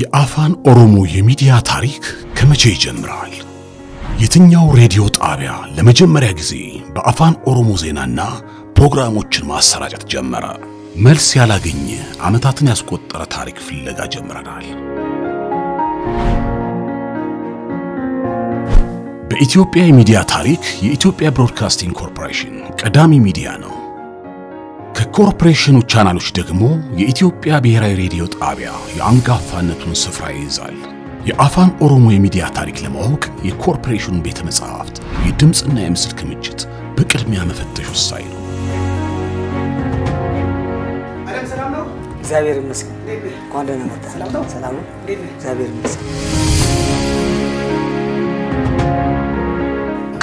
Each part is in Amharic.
የአፋን ኦሮሞ የሚዲያ ታሪክ ከመቼ ይጀምራል? የትኛው ሬዲዮ ጣቢያ ለመጀመሪያ ጊዜ በአፋን ኦሮሞ ዜናና ፕሮግራሞችን ማሰራጨት ጀመረ? መልስ ያላገኘ ዓመታትን ያስቆጠረ ታሪክ ፍለጋ ጀምረናል። በኢትዮጵያ የሚዲያ ታሪክ የኢትዮጵያ ብሮድካስቲንግ ኮርፖሬሽን ቀዳሚ ሚዲያ ነው። ከኮርፖሬሽኑ ቻናሎች ደግሞ የኢትዮጵያ ብሔራዊ ሬዲዮ ጣቢያ የአንጋፋነቱን ስፍራ ይይዛል። የአፋን ኦሮሞ የሚዲያ ታሪክ ለማወቅ የኮርፖሬሽኑን ቤተ መጻሕፍት የድምፅና የምስል ክምችት በቅድሚያ መፈተሽ ወሳኝ ነው። እግዚአብሔር ይመስገን። እንኳን ደህና መጣ። ሰላም ነው? እግዚአብሔር ይመስገን።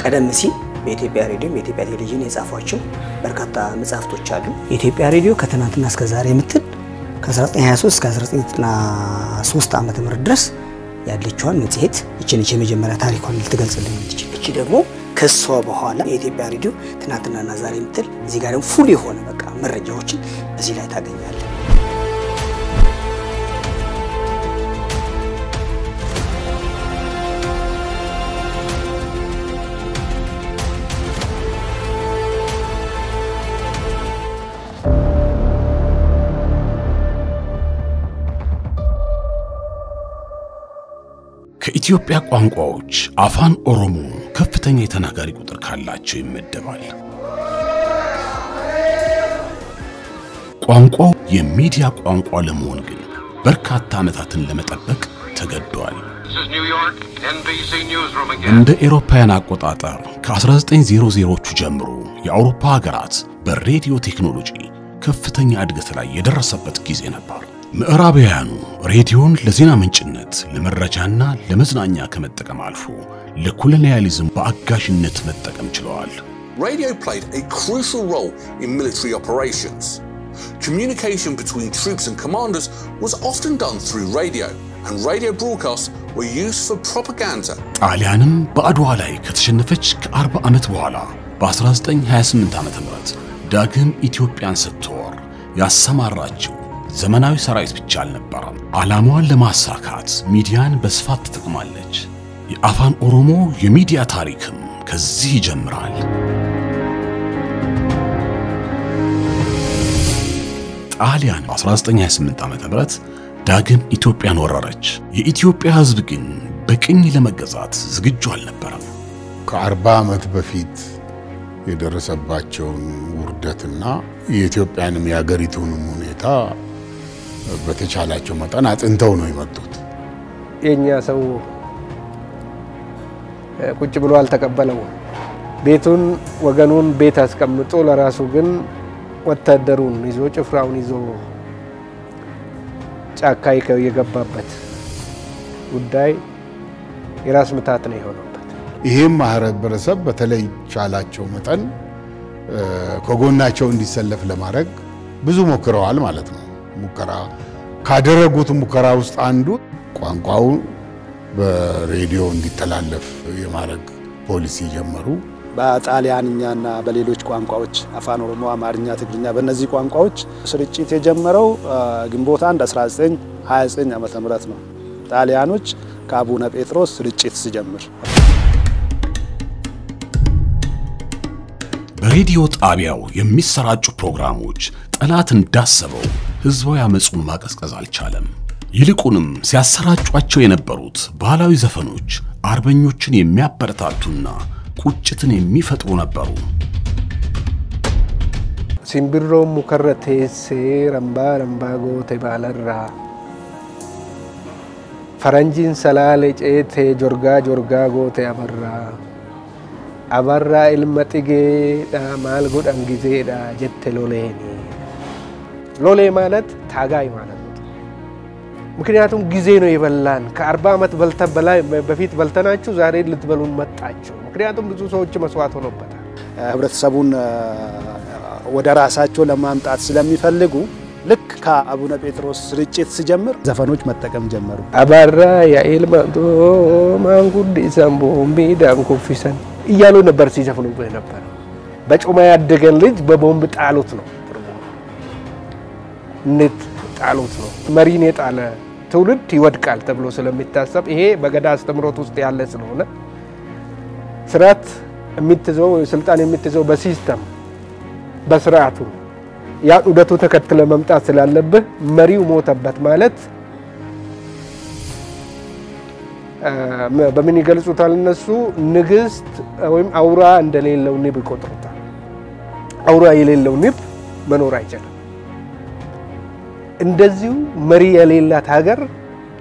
ቀደም ሲል በኢትዮጵያ ሬዲዮም የኢትዮጵያ ቴሌቪዥን የጻፏቸው በርካታ መጽሐፍቶች አሉ። የኢትዮጵያ ሬዲዮ ከትናንትና እስከ ዛሬ የምትል ከ1923 እስከ 1993 ዓመተ ምህረት ድረስ ያለችዋን መጽሔት ይችን ይች የመጀመሪያ ታሪኳን ልትገልጽልን የምትችል እቺ ደግሞ ከሷ በኋላ የኢትዮጵያ ሬዲዮ ትናንትናና ዛሬ የምትል እዚህ ጋር ደግሞ ፉል የሆነ በቃ መረጃዎችን እዚህ ላይ ታገኛለን። ከኢትዮጵያ ቋንቋዎች አፋን ኦሮሞ ከፍተኛ የተናጋሪ ቁጥር ካላቸው ይመደባል። ቋንቋው የሚዲያ ቋንቋ ለመሆን ግን በርካታ ዓመታትን ለመጠበቅ ተገዷል። እንደ ኤሮፓውያን አቆጣጠር ከ1900ዎቹ ጀምሮ የአውሮፓ ሀገራት በሬዲዮ ቴክኖሎጂ ከፍተኛ እድገት ላይ የደረሰበት ጊዜ ነበር። ምዕራባውያኑ ሬዲዮን ለዜና ምንጭነት ለመረጃና ለመዝናኛ ከመጠቀም አልፎ ለኮሎኒያሊዝም በአጋዥነት መጠቀም ችለዋል። Radio played a crucial role in military operations. Communication between troops and commanders was often done through radio, and radio broadcasts were used for propaganda. ጣሊያንም በአድዋ ላይ ከተሸነፈች ከ40 ዓመት በኋላ በ1928 ዓ.ም ዳግም ኢትዮጵያን ስትወር ያሰማራችው ዘመናዊ ሰራዊት ብቻ አልነበረም። ዓላማዋን ለማሳካት ሚዲያን በስፋት ትጠቅማለች። የአፋን ኦሮሞ የሚዲያ ታሪክም ከዚህ ይጀምራል። ጣሊያን በ1928 ዓ.ም ዳግም ኢትዮጵያን ወረረች። የኢትዮጵያ ሕዝብ ግን በቅኝ ለመገዛት ዝግጁ አልነበረም። ከአርባ ዓመት በፊት የደረሰባቸውን ውርደትና የኢትዮጵያንም የአገሪቱንም ሁኔታ በተቻላቸው መጠን አጥንተው ነው የመጡት። የእኛ ሰው ቁጭ ብሎ አልተቀበለው። ቤቱን ወገኑን ቤት አስቀምጦ ለራሱ ግን ወታደሩን ይዞ ጭፍራውን ይዞ ጫካ የገባበት ጉዳይ የራስ ምታት ነው የሆነበት። ይህም ማህበረሰብ በተለይ ቻላቸው መጠን ከጎናቸው እንዲሰለፍ ለማድረግ ብዙ ሞክረዋል ማለት ነው። ሙከራ ካደረጉት ሙከራ ውስጥ አንዱ ቋንቋው በሬዲዮ እንዲተላለፍ የማድረግ ፖሊሲ ጀመሩ። በጣሊያንኛና በሌሎች ቋንቋዎች አፋን ኦሮሞ፣ አማርኛ፣ ትግርኛ በእነዚህ ቋንቋዎች ስርጭት የጀመረው ግንቦት 1 1929 ዓ ም ነው። ጣሊያኖች ከአቡነ ጴጥሮስ ስርጭት ሲጀምር በሬዲዮ ጣቢያው የሚሰራጩ ፕሮግራሞች ጠላት እንዳሰበው ሕዝባዊ አመፁን ማቀዝቀዝ አልቻለም። ይልቁንም ሲያሰራጯቸው የነበሩት ባህላዊ ዘፈኖች አርበኞችን የሚያበረታቱና ቁጭትን የሚፈጥሩ ነበሩ። ሲምቢሮ ሙከረ ቴሴ ረምባ ረምባ ጎቴ ባለራ ፈረንጂን ሰላሌ ጬቴ ጆርጋ ጆርጋ ጎቴ አበራ አበራ ኢልመ ጢጌዳ ማል ጎዳን ጊዜዳ ጀቴ ሎሌኒ ሎሌ ማለት ታጋይ ማለት ነው። ምክንያቱም ጊዜ ነው የበላን። ከአርባ ዓመት በላይ በፊት በልተናችሁ ዛሬ ልትበሉን መጣችሁ። ምክንያቱም ብዙ ሰዎች መስዋዕት ሆኖበታል። ህብረተሰቡን ወደ ራሳቸው ለማምጣት ስለሚፈልጉ ልክ ከአቡነ ጴጥሮስ ስርጭት ሲጀምር ዘፈኖች መጠቀም ጀመሩ። አባራ የኤልመቶ ማንጉድ ሰንቦ ሜዳን ኮፊሰን እያሉ ነበር ሲዘፍኑ ነበር። በጮማ ያደገን ልጅ በቦምብ ጣሉት ነው እንት ጣሉት ነው። መሪን የጣለ ትውልድ ይወድቃል ተብሎ ስለሚታሰብ ይሄ በገዳ አስተምሮት ውስጥ ያለ ስለሆነ ስርዓት የምትይዘው ስልጣን የምትይዘው በሲስተም በስርዓቱ ያን ዑደቱ ተከትለ መምጣት ስላለብህ መሪው ሞተበት ማለት በምን ይገልጹታል እነሱ? ንግስት ወይም አውራ እንደሌለው ንብ ይቆጥሩታል። አውራ የሌለው ንብ መኖር አይችልም። እንደዚሁ መሪ የሌላት ሀገር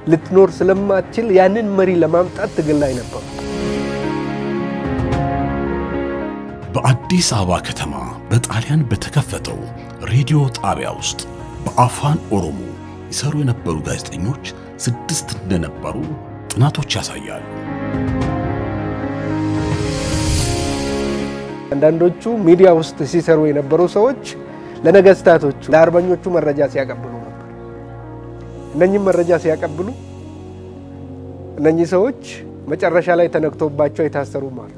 ልትኖር ስለማትችል ያንን መሪ ለማምጣት ትግል ላይ ነበሩ። በአዲስ አበባ ከተማ በጣሊያን በተከፈተው ሬዲዮ ጣቢያ ውስጥ በአፋን ኦሮሞ ይሰሩ የነበሩ ጋዜጠኞች ስድስት እንደነበሩ ጥናቶች ያሳያሉ። አንዳንዶቹ ሚዲያ ውስጥ ሲሰሩ የነበሩ ሰዎች ለነገስታቶቹ፣ ለአርበኞቹ መረጃ ሲያቀብሉ ነበር። እነኚህም መረጃ ሲያቀብሉ እነኚህ ሰዎች መጨረሻ ላይ ተነክቶባቸው የታሰሩም አሉ።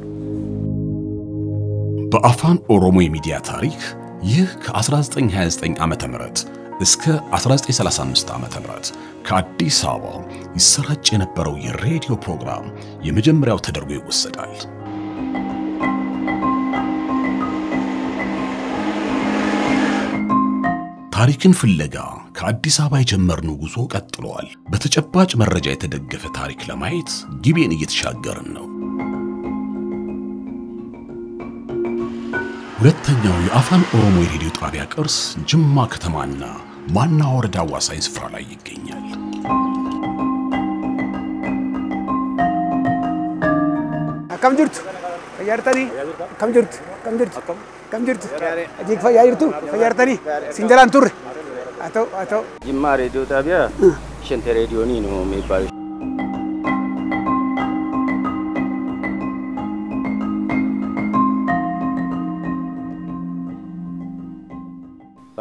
በአፋን ኦሮሞ የሚዲያ ታሪክ ይህ ከ1929 ዓ.ም እስከ 1935 ዓ.ም ከአዲስ አበባ ይሰራጭ የነበረው የሬዲዮ ፕሮግራም የመጀመሪያው ተደርጎ ይወሰዳል። ታሪክን ፍለጋ ከአዲስ አበባ የጀመርነው ጉዞ ቀጥሏል። በተጨባጭ መረጃ የተደገፈ ታሪክ ለማየት ጊቤን እየተሻገርን ነው። ሁለተኛው የአፋን ኦሮሞ የሬዲዮ ጣቢያ ቅርስ ጅማ ከተማና ማና ወረዳ አዋሳኝ ስፍራ ላይ ይገኛል። ta'u ጅማ ሬዲዮ ጣቢያ ሸንተ ሬዲዮኒ ነው የሚባለው።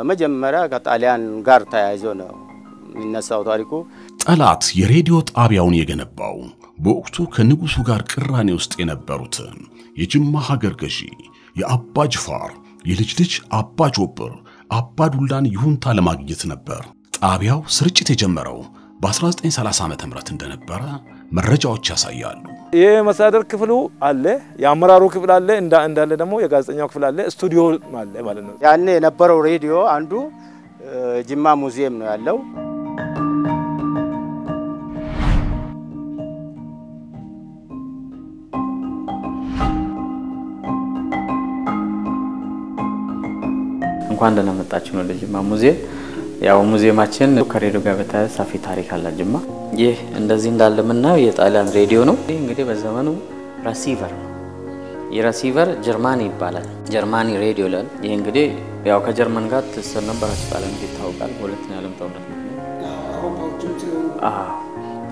በመጀመሪያ ከጣሊያን ጋር ተያይዞ ነው የሚነሳው ታሪኩ። ጠላት የሬዲዮ ጣቢያውን የገነባው በወቅቱ ከንጉሱ ጋር ቅራኔ ውስጥ የነበሩትን የጅማ ሀገር ገዢ የአባ ጅፋር የልጅ ልጅ አባ ጆብር አባ ዱላን ይሁንታ ለማግኘት ነበር። ጣቢያው ስርጭት የጀመረው በ1930 ዓ.ም እንደነበረ መረጃዎች ያሳያሉ። የመስተዳደር ክፍሉ አለ፣ የአመራሩ ክፍል አለ፣ እንዳ- እንዳለ ደግሞ የጋዜጠኛው ክፍል አለ፣ ስቱዲዮ አለ ማለት ነው። ያኔ የነበረው ሬዲዮ አንዱ ጅማ ሙዚየም ነው ያለው። እንኳን ደህና መጣችሁ ነው ወደ ጅማ ሙዚየም። ያው ሙዚየማችን ከሬዲዮ ጋር በተያያዘ ሰፊ ታሪክ አላት ጅማ። ይህ እንደዚህ እንዳለ የምናየው የጣሊያን ሬዲዮ ነው። ይህ እንግዲህ በዘመኑ receiver ነው። ይህ receiver Germany ይባላል። ጀርማኒ ሬዲዮ ይላል። ይህ እንግዲህ ያው ከጀርመን ጋር ትስስር ነበራቸው ጣሊያን ይታወቃል። በሁለተኛ ዓለም ጦርነት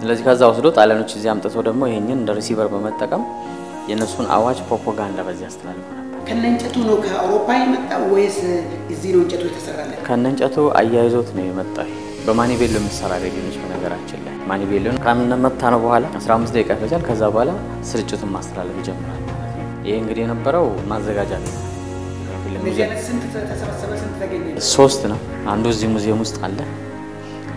ስለዚህ ከዛ ወስዶ ጣሊያኖች እዚህ አምጥተው ደግሞ ይህንን እንደ receiver በመጠቀም የእነሱን አዋጅ ፕሮፓጋንዳ በዚህ ነበር። ከነ እንጨቱ ነው ከአውሮፓ የመጣው ወይስ እዚህ ነው እንጨቱ የተሰራለን? ከነ እንጨቱ አያይዞት ነው የመጣው። በማኒቤሎ የምትሰራ ሬዲዮ ነች። በነገራችን ላይ ማኒቤሎን ካመታ ነው በኋላ 15 ደቂቃ ይፈጃል። ከዛ በኋላ ስርጭቱን ማስተላለፍ ይጀምራል ማለት ነው። እንግዲህ የነበረው ማዘጋጃ ነው።? ሶስት ነው። አንዱ እዚህ ሙዚየም ውስጥ አለ።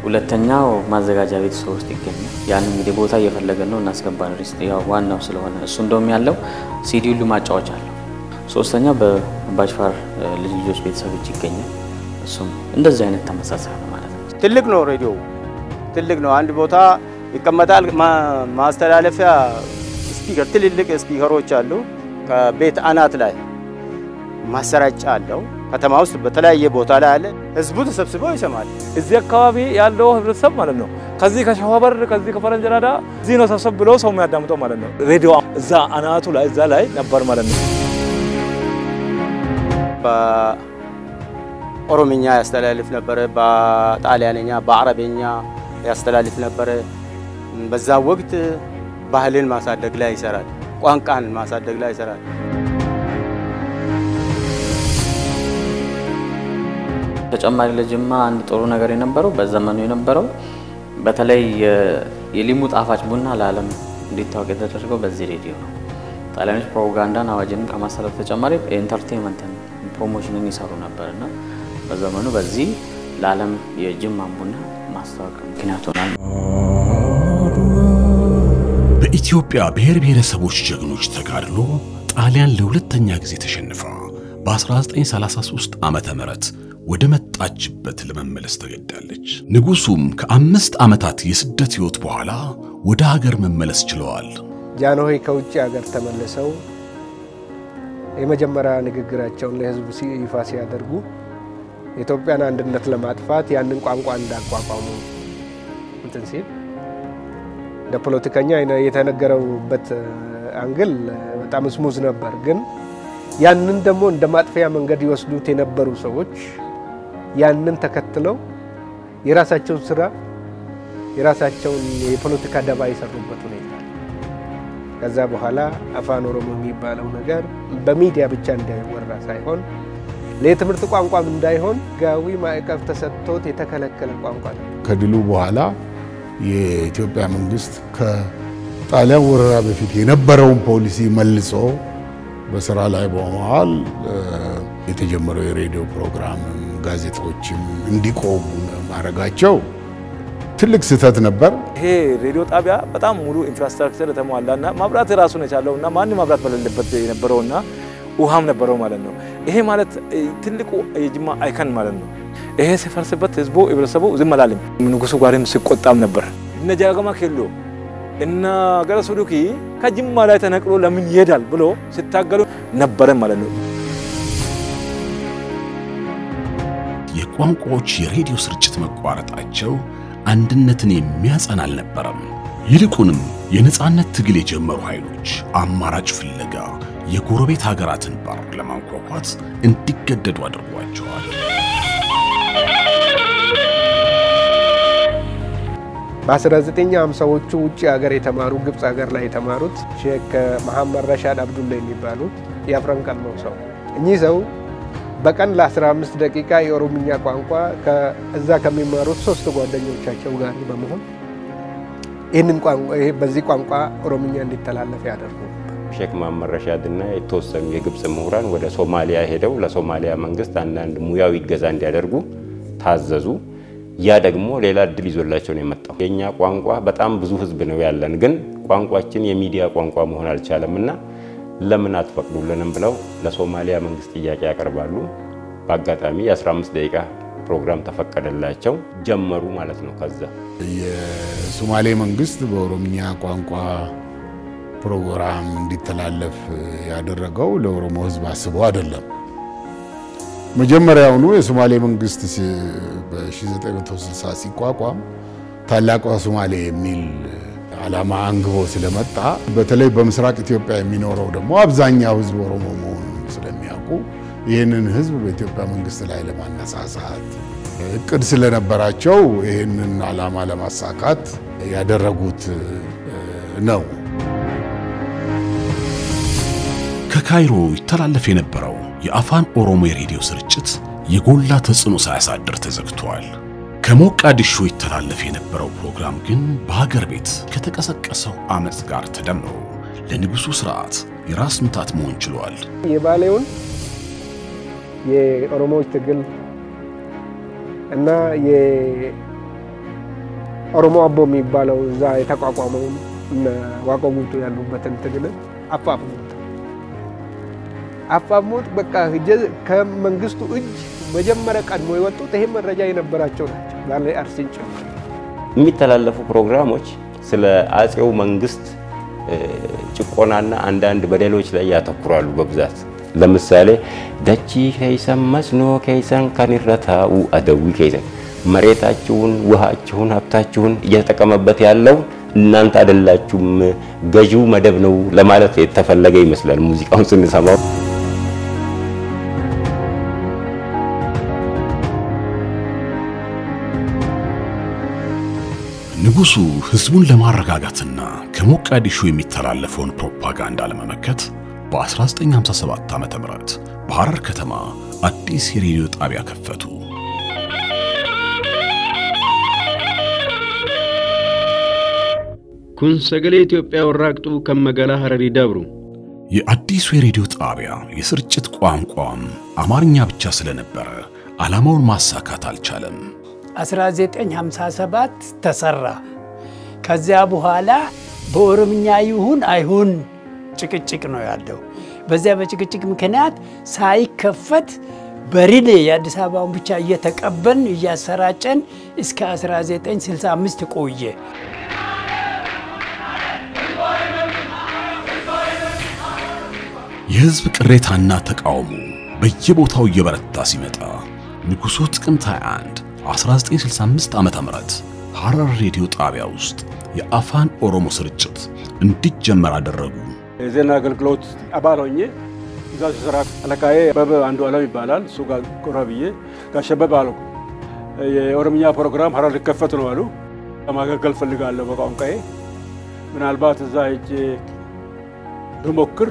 ሁለተኛው ማዘጋጃ ቤት ሰው ውስጥ ይገኛል። ያን እንግዲህ ቦታ እየፈለገን ነው እናስገባን። ያው ዋናው ስለሆነ እሱ እንደውም ያለው ሲዲ ሁሉ ማጫወቻ አለው። ሶስተኛ በአባጅፋር ልጅ ልጆች ቤተሰብ እጅ ይገኛል። እሱም እንደዚህ አይነት ተመሳሳይ ነው ማለት ነው። ትልቅ ነው ሬዲዮ ትልቅ ነው። አንድ ቦታ ይቀመጣል። ማስተላለፊያ ስፒከር፣ ትልልቅ ስፒከሮች አሉ። ከቤት አናት ላይ ማሰራጫ አለው። ከተማ ውስጥ በተለያየ ቦታ ላይ አለ። ህዝቡ ተሰብስበው ይሰማል። እዚህ አካባቢ ያለው ህብረተሰብ ማለት ነው ከዚህ ከሸዋበር ከዚህ ከፈረንጅ ናዳ እዚህ ነው ሰብሰብ ብለው ሰው የሚያዳምጠው ማለት ነው። ሬዲዮ እዛ አናቱ ላይ እዛ ላይ ነበር ማለት ነው። በኦሮምኛ ያስተላልፍ ነበረ፣ በጣሊያንኛ፣ በአረበኛ ያስተላልፍ ነበረ። በዛ ወቅት ባህልን ማሳደግ ላይ ይሰራል፣ ቋንቋን ማሳደግ ላይ ይሰራል። ተጨማሪ ለጅማ አንድ ጥሩ ነገር የነበረው በዘመኑ የነበረው በተለይ የሊሙ ጣፋጭ ቡና ለዓለም እንዲታወቅ የተደረገው በዚህ ሬዲዮ ነው። ጣሊያኖች ፕሮፓጋንዳን አዋጅንም ከማሳለፍ ተጨማሪ የ entertainment ን promotion ን ይሰሩ ነበር እና በዘመኑ በዚህ ለዓለም የጅማን ቡና ማስታወቅ ምክንያት ሆናል። በኢትዮጵያ ብሔር ብሔረሰቦች ጀግኖች ተጋድሎ ጣሊያን ለሁለተኛ ጊዜ ተሸንፋ በ1933 ዓመተ ምህረት ወደ መጣችበት ለመመለስ ተገዳለች። ንጉሱም ከአምስት ዓመታት የስደት ሕይወት በኋላ ወደ ሀገር መመለስ ችለዋል። ጃንሆይ ከውጭ ሀገር ተመልሰው የመጀመሪያ ንግግራቸውን ለሕዝብ ይፋ ሲያደርጉ የኢትዮጵያን አንድነት ለማጥፋት ያንን ቋንቋ እንዳቋቋሙ እንትን ሲል እንደ ፖለቲከኛ የተነገረውበት angle በጣም smooth ነበር። ግን ያንን ደግሞ እንደ ማጥፊያ መንገድ ይወስዱት የነበሩ ሰዎች ያንን ተከትለው የራሳቸውን ስራ የራሳቸውን የፖለቲካ ደባ የሰሩበት ሁኔታ ከዛ በኋላ አፋን ኦሮሞ የሚባለው ነገር በሚዲያ ብቻ እንዳይወራ ሳይሆን ለትምህርት ቋንቋም እንዳይሆን ሕጋዊ ማዕቀፍ ተሰጥቶት የተከለከለ ቋንቋ ነው። ከድሉ በኋላ የኢትዮጵያ መንግስት ከጣሊያን ወረራ በፊት የነበረውን ፖሊሲ መልሶ በስራ ላይ በመዋል የተጀመረው የሬዲዮ ፕሮግራምም ጋዜጦችም እንዲቆሙ ማድረጋቸው ትልቅ ስህተት ነበር። ይሄ ሬዲዮ ጣቢያ በጣም ሙሉ infrastructure የተሟላና ማብራት ራሱን የቻለውና ማንም ማብራት በሌለበት የነበረውና ውሃም ነበረው ማለት ነው። ይሄ ማለት ትልቁ የጅማ icon ማለት ነው። ይሄ ሲፈርስበት ህዝቡ ህብረተሰቡ ዝም አላለም። ንጉሱ ጋርም ሲቆጣም ነበር። እነ ጃገማ ኬሎ እና ገረሱ ዱኪ ከጅማ ላይ ተነቅሎ ለምን ይሄዳል ብሎ ሲታገሉ ነበረ ማለት ነው። የቋንቋዎች የሬዲዮ ስርጭት መቋረጣቸው አንድነትን የሚያጸና አልነበረም። ይልቁንም የነጻነት ትግል የጀመሩ ኃይሎች አማራጭ ፍለጋ የጎረቤት ሀገራትን በር ለማንኳኳት እንዲገደዱ አድርጓቸዋል። በ1950ዎቹ ውጭ ሀገር የተማሩ ግብፅ ሀገር ላይ የተማሩት ሼክ መሐመድ ረሻድ አብዱላ የሚባሉት የአፍረን ቀልመው ሰው እኚህ ሰው በቀን ለ15 ደቂቃ የኦሮምኛ ቋንቋ እዛ ከሚማሩት ሶስት ጓደኞቻቸው ጋር በመሆን ይህንን በዚህ ቋንቋ ኦሮምኛ እንዲተላለፍ ያደርጉ ሼክ መሐመድ ረሻድ እና የተወሰኑ የግብፅ ምሁራን ወደ ሶማሊያ ሄደው ለሶማሊያ መንግስት አንዳንድ ሙያዊ እገዛ እንዲያደርጉ ታዘዙ። ያ ደግሞ ሌላ እድል ይዞላቸው ነው የመጣው። የእኛ ቋንቋ በጣም ብዙ ህዝብ ነው ያለን፣ ግን ቋንቋችን የሚዲያ ቋንቋ መሆን አልቻለም እና ለምን አትፈቅዱልንም ብለው ለሶማሊያ መንግስት ጥያቄ ያቀርባሉ። በአጋጣሚ የ15 ደቂቃ ፕሮግራም ተፈቀደላቸው፣ ጀመሩ ማለት ነው። ከዛ የሶማሌ መንግስት በኦሮምኛ ቋንቋ ፕሮግራም እንዲተላለፍ ያደረገው ለኦሮሞ ህዝብ አስበው አይደለም። መጀመሪያውኑ የሶማሌ መንግስት በ1960 ሲቋቋም ታላቋ ሶማሌ የሚል ዓላማ አንግቦ ስለመጣ በተለይ በምስራቅ ኢትዮጵያ የሚኖረው ደግሞ አብዛኛው ህዝብ ኦሮሞ መሆኑን ስለሚያውቁ ይህንን ህዝብ በኢትዮጵያ መንግስት ላይ ለማነሳሳት እቅድ ስለነበራቸው ይህንን ዓላማ ለማሳካት ያደረጉት ነው። ከካይሮ ይተላለፍ የነበረው የአፋን ኦሮሞ የሬዲዮ ስርጭት የጎላ ተጽዕኖ ሳያሳድር ተዘግቷል። ከሞቃዲሾ ይተላለፍ የነበረው ፕሮግራም ግን በሀገር ቤት ከተቀሰቀሰው አመፅ ጋር ተደምሮ ለንጉሱ ስርዓት የራስ ምታት መሆን ችሏል። የባሌውን የኦሮሞዎች ትግል እና የኦሮሞ አቦ የሚባለው እዛ የተቋቋመውን ዋቆ ያሉበትን ትግል አፋፍሙት አፋፍሙት። በቃ ከመንግስቱ እጅ መጀመሪያ ቀድሞ የወጡት ይሄ መረጃ የነበራቸው ናቸው። ባለ አርሲን ጭምር የሚተላለፉ ፕሮግራሞች ስለ አጼው መንግስት ጭቆናና አንዳንድ በደሎች ላይ ያተኩራሉ በብዛት። ለምሳሌ ደቺ ከይሰን መስኖ ከይሰን ከኒረታኡ አደዊ ከይሰን መሬታችሁን፣ ውሃችሁን፣ ሀብታችሁን እየተጠቀመበት ያለው እናንተ አይደላችሁም ገዢው መደብ ነው ለማለት የተፈለገ ይመስላል ሙዚቃውን ስንሰማው። ንጉሡ ሕዝቡን ለማረጋጋትና ከሞቃዲሾ የሚተላለፈውን ፕሮፓጋንዳ ለመመከት በ1957 ዓ.ም በሐረር ከተማ አዲስ የሬዲዮ ጣቢያ ከፈቱ። ኩን ሰገሌ ኢትዮጵያ ወራቅጡ ከመገላ ሐረሪ ደብሩ። የአዲሱ የሬዲዮ ጣቢያ የስርጭት ቋንቋም አማርኛ ብቻ ስለነበረ ዓላማውን ማሳካት አልቻለም። 1957 ተሰራ። ከዚያ በኋላ በኦሮምኛ ይሁን አይሁን ጭቅጭቅ ነው ያለው። በዚያ በጭቅጭቅ ምክንያት ሳይከፈት በሪሌ የአዲስ አበባውን ብቻ እየተቀበልን እያሰራጨን እስከ 1965 ቆየ። የሕዝብ ቅሬታና ተቃውሞ በየቦታው እየበረታ ሲመጣ ንጉሡ ጥቅምት 21 1965 ዓ ም ሐረር ሬዲዮ ጣቢያ ውስጥ የአፋን ኦሮሞ ስርጭት እንዲጀመር አደረጉ። የዜና አገልግሎት አባል ሆኜ እዛ ሲሰራ አለቃዬ አበበ አንዱ ዓለም ይባላል። እሱ ጋር ቆራ ብዬ ጋሸበብ አልኩ። የኦሮምኛ ፕሮግራም ሐረር ሊከፈት ነው አሉ። ለማገልገል ፈልጋለሁ በቋንቋዬ ምናልባት እዛ ሄጄ ብሞክር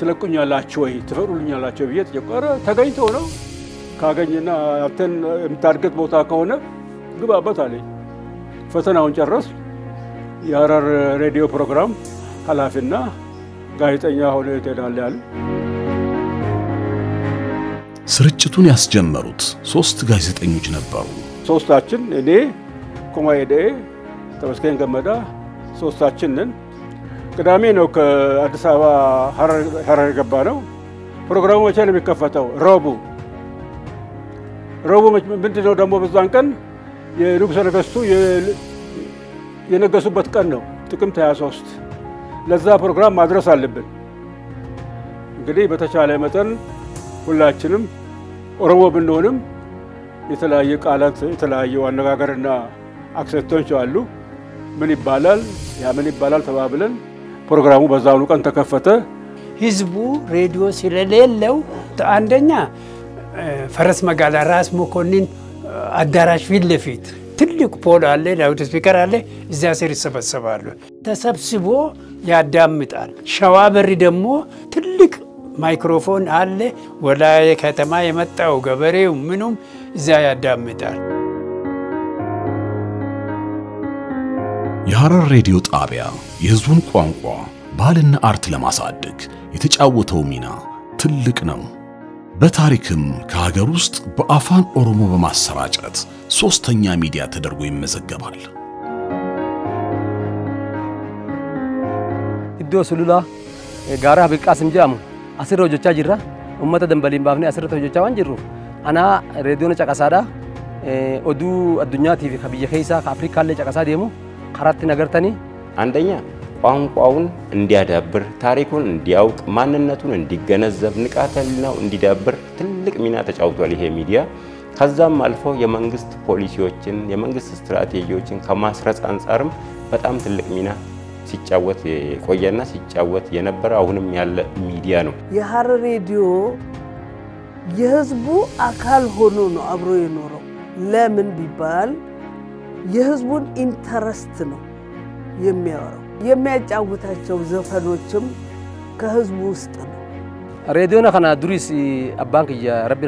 ትለቁኛላችሁ ወይ ትፈቅዱልኛላችሁ ብዬ ተገኝቶ ነው ካገኝና አንተን የምታድገት ቦታ ከሆነ ግባበት አለኝ። ፈተናውን ጨረስ። የሐረር ሬዲዮ ፕሮግራም ኃላፊና ጋዜጠኛ ሆነ ትሄዳለህ ያሉ። ስርጭቱን ያስጀመሩት ሦስት ጋዜጠኞች ነበሩ። ሶስታችን እኔ፣ ኩማዬ ደኤ፣ ተመስገን ገመዳ ሶስታችን ነን። ቅዳሜ ነው ከአዲስ አበባ ሐረር የገባ ነው። ፕሮግራሙ መቼ ነው የሚከፈተው? ረቡዕ። ረቡዕ ምንድን ነው ደግሞ በዛን ቀን የንጉሠ ነገሥቱ የነገሱበት ቀን ነው፣ ጥቅምት 23 ለዛ ፕሮግራም ማድረስ አለብን። እንግዲህ በተቻለ መጠን ሁላችንም ኦሮሞ ብንሆንም የተለያየ ቃላት የተለያዩ አነጋገርና accent ኦች አሉ። ምን ይባላል ያ ምን ይባላል ተባብለን ፕሮግራሙ በዛኑ ቀን ተከፈተ። ህዝቡ ሬዲዮ ስለሌለው አንደኛ ፈረስ መጋላ ራስ መኮንን አዳራሽ ፊት ለፊት ትልቅ pole አለ፣ loud speaker አለ። እዚያ ስር ይሰበሰባሉ። ተሰብስቦ ያዳምጣል። ሸዋ በሪ ደግሞ ትልቅ ማይክሮፎን አለ። ወላዬ ከተማ የመጣው ገበሬው ምኑም እዚያ ያዳምጣል። የሐረር ሬዲዮ ጣቢያ የሕዝቡን ቋንቋ ባህልና art ለማሳደግ የተጫወተው ሚና ትልቅ ነው። በታሪክም ከሀገር ውስጥ በአፋን ኦሮሞ በማሰራጨት ሦስተኛ ሚዲያ ተደርጎ ይመዘገባል። iddoo sululaa gaaraa bilqaasim jedhamu asirra hojjechaa jirra. Uummata dambaliin baafnee asirratti hojjechaa waan jirruuf anaa reediyoon caqasaadha. Oduu addunyaatiif ka biyya keessaa ka Afrikaallee caqasaa deemu karaatti nagartanii. አንደኛ ቋንቋውን እንዲያዳብር፣ ታሪኩን እንዲያውቅ፣ ማንነቱን እንዲገነዘብ፣ ንቃተ ህሊናው እንዲዳብር ትልቅ ሚና ተጫውቷል ይሄ ሚዲያ። ከዛም አልፎ የመንግስት ፖሊሲዎችን የመንግስት ስትራቴጂዎችን ከማስረጽ አንጻርም በጣም ትልቅ ሚና ሲጫወት የቆየና ሲጫወት የነበረ አሁንም ያለ ሚዲያ ነው። የሐረር ሬዲዮ የህዝቡ አካል ሆኖ ነው አብሮ የኖረው። ለምን ቢባል የህዝቡን interest ነው የሚያወራው። የሚያጫውታቸው ዘፈኖችም ከህዝቡ ውስጥ ነው።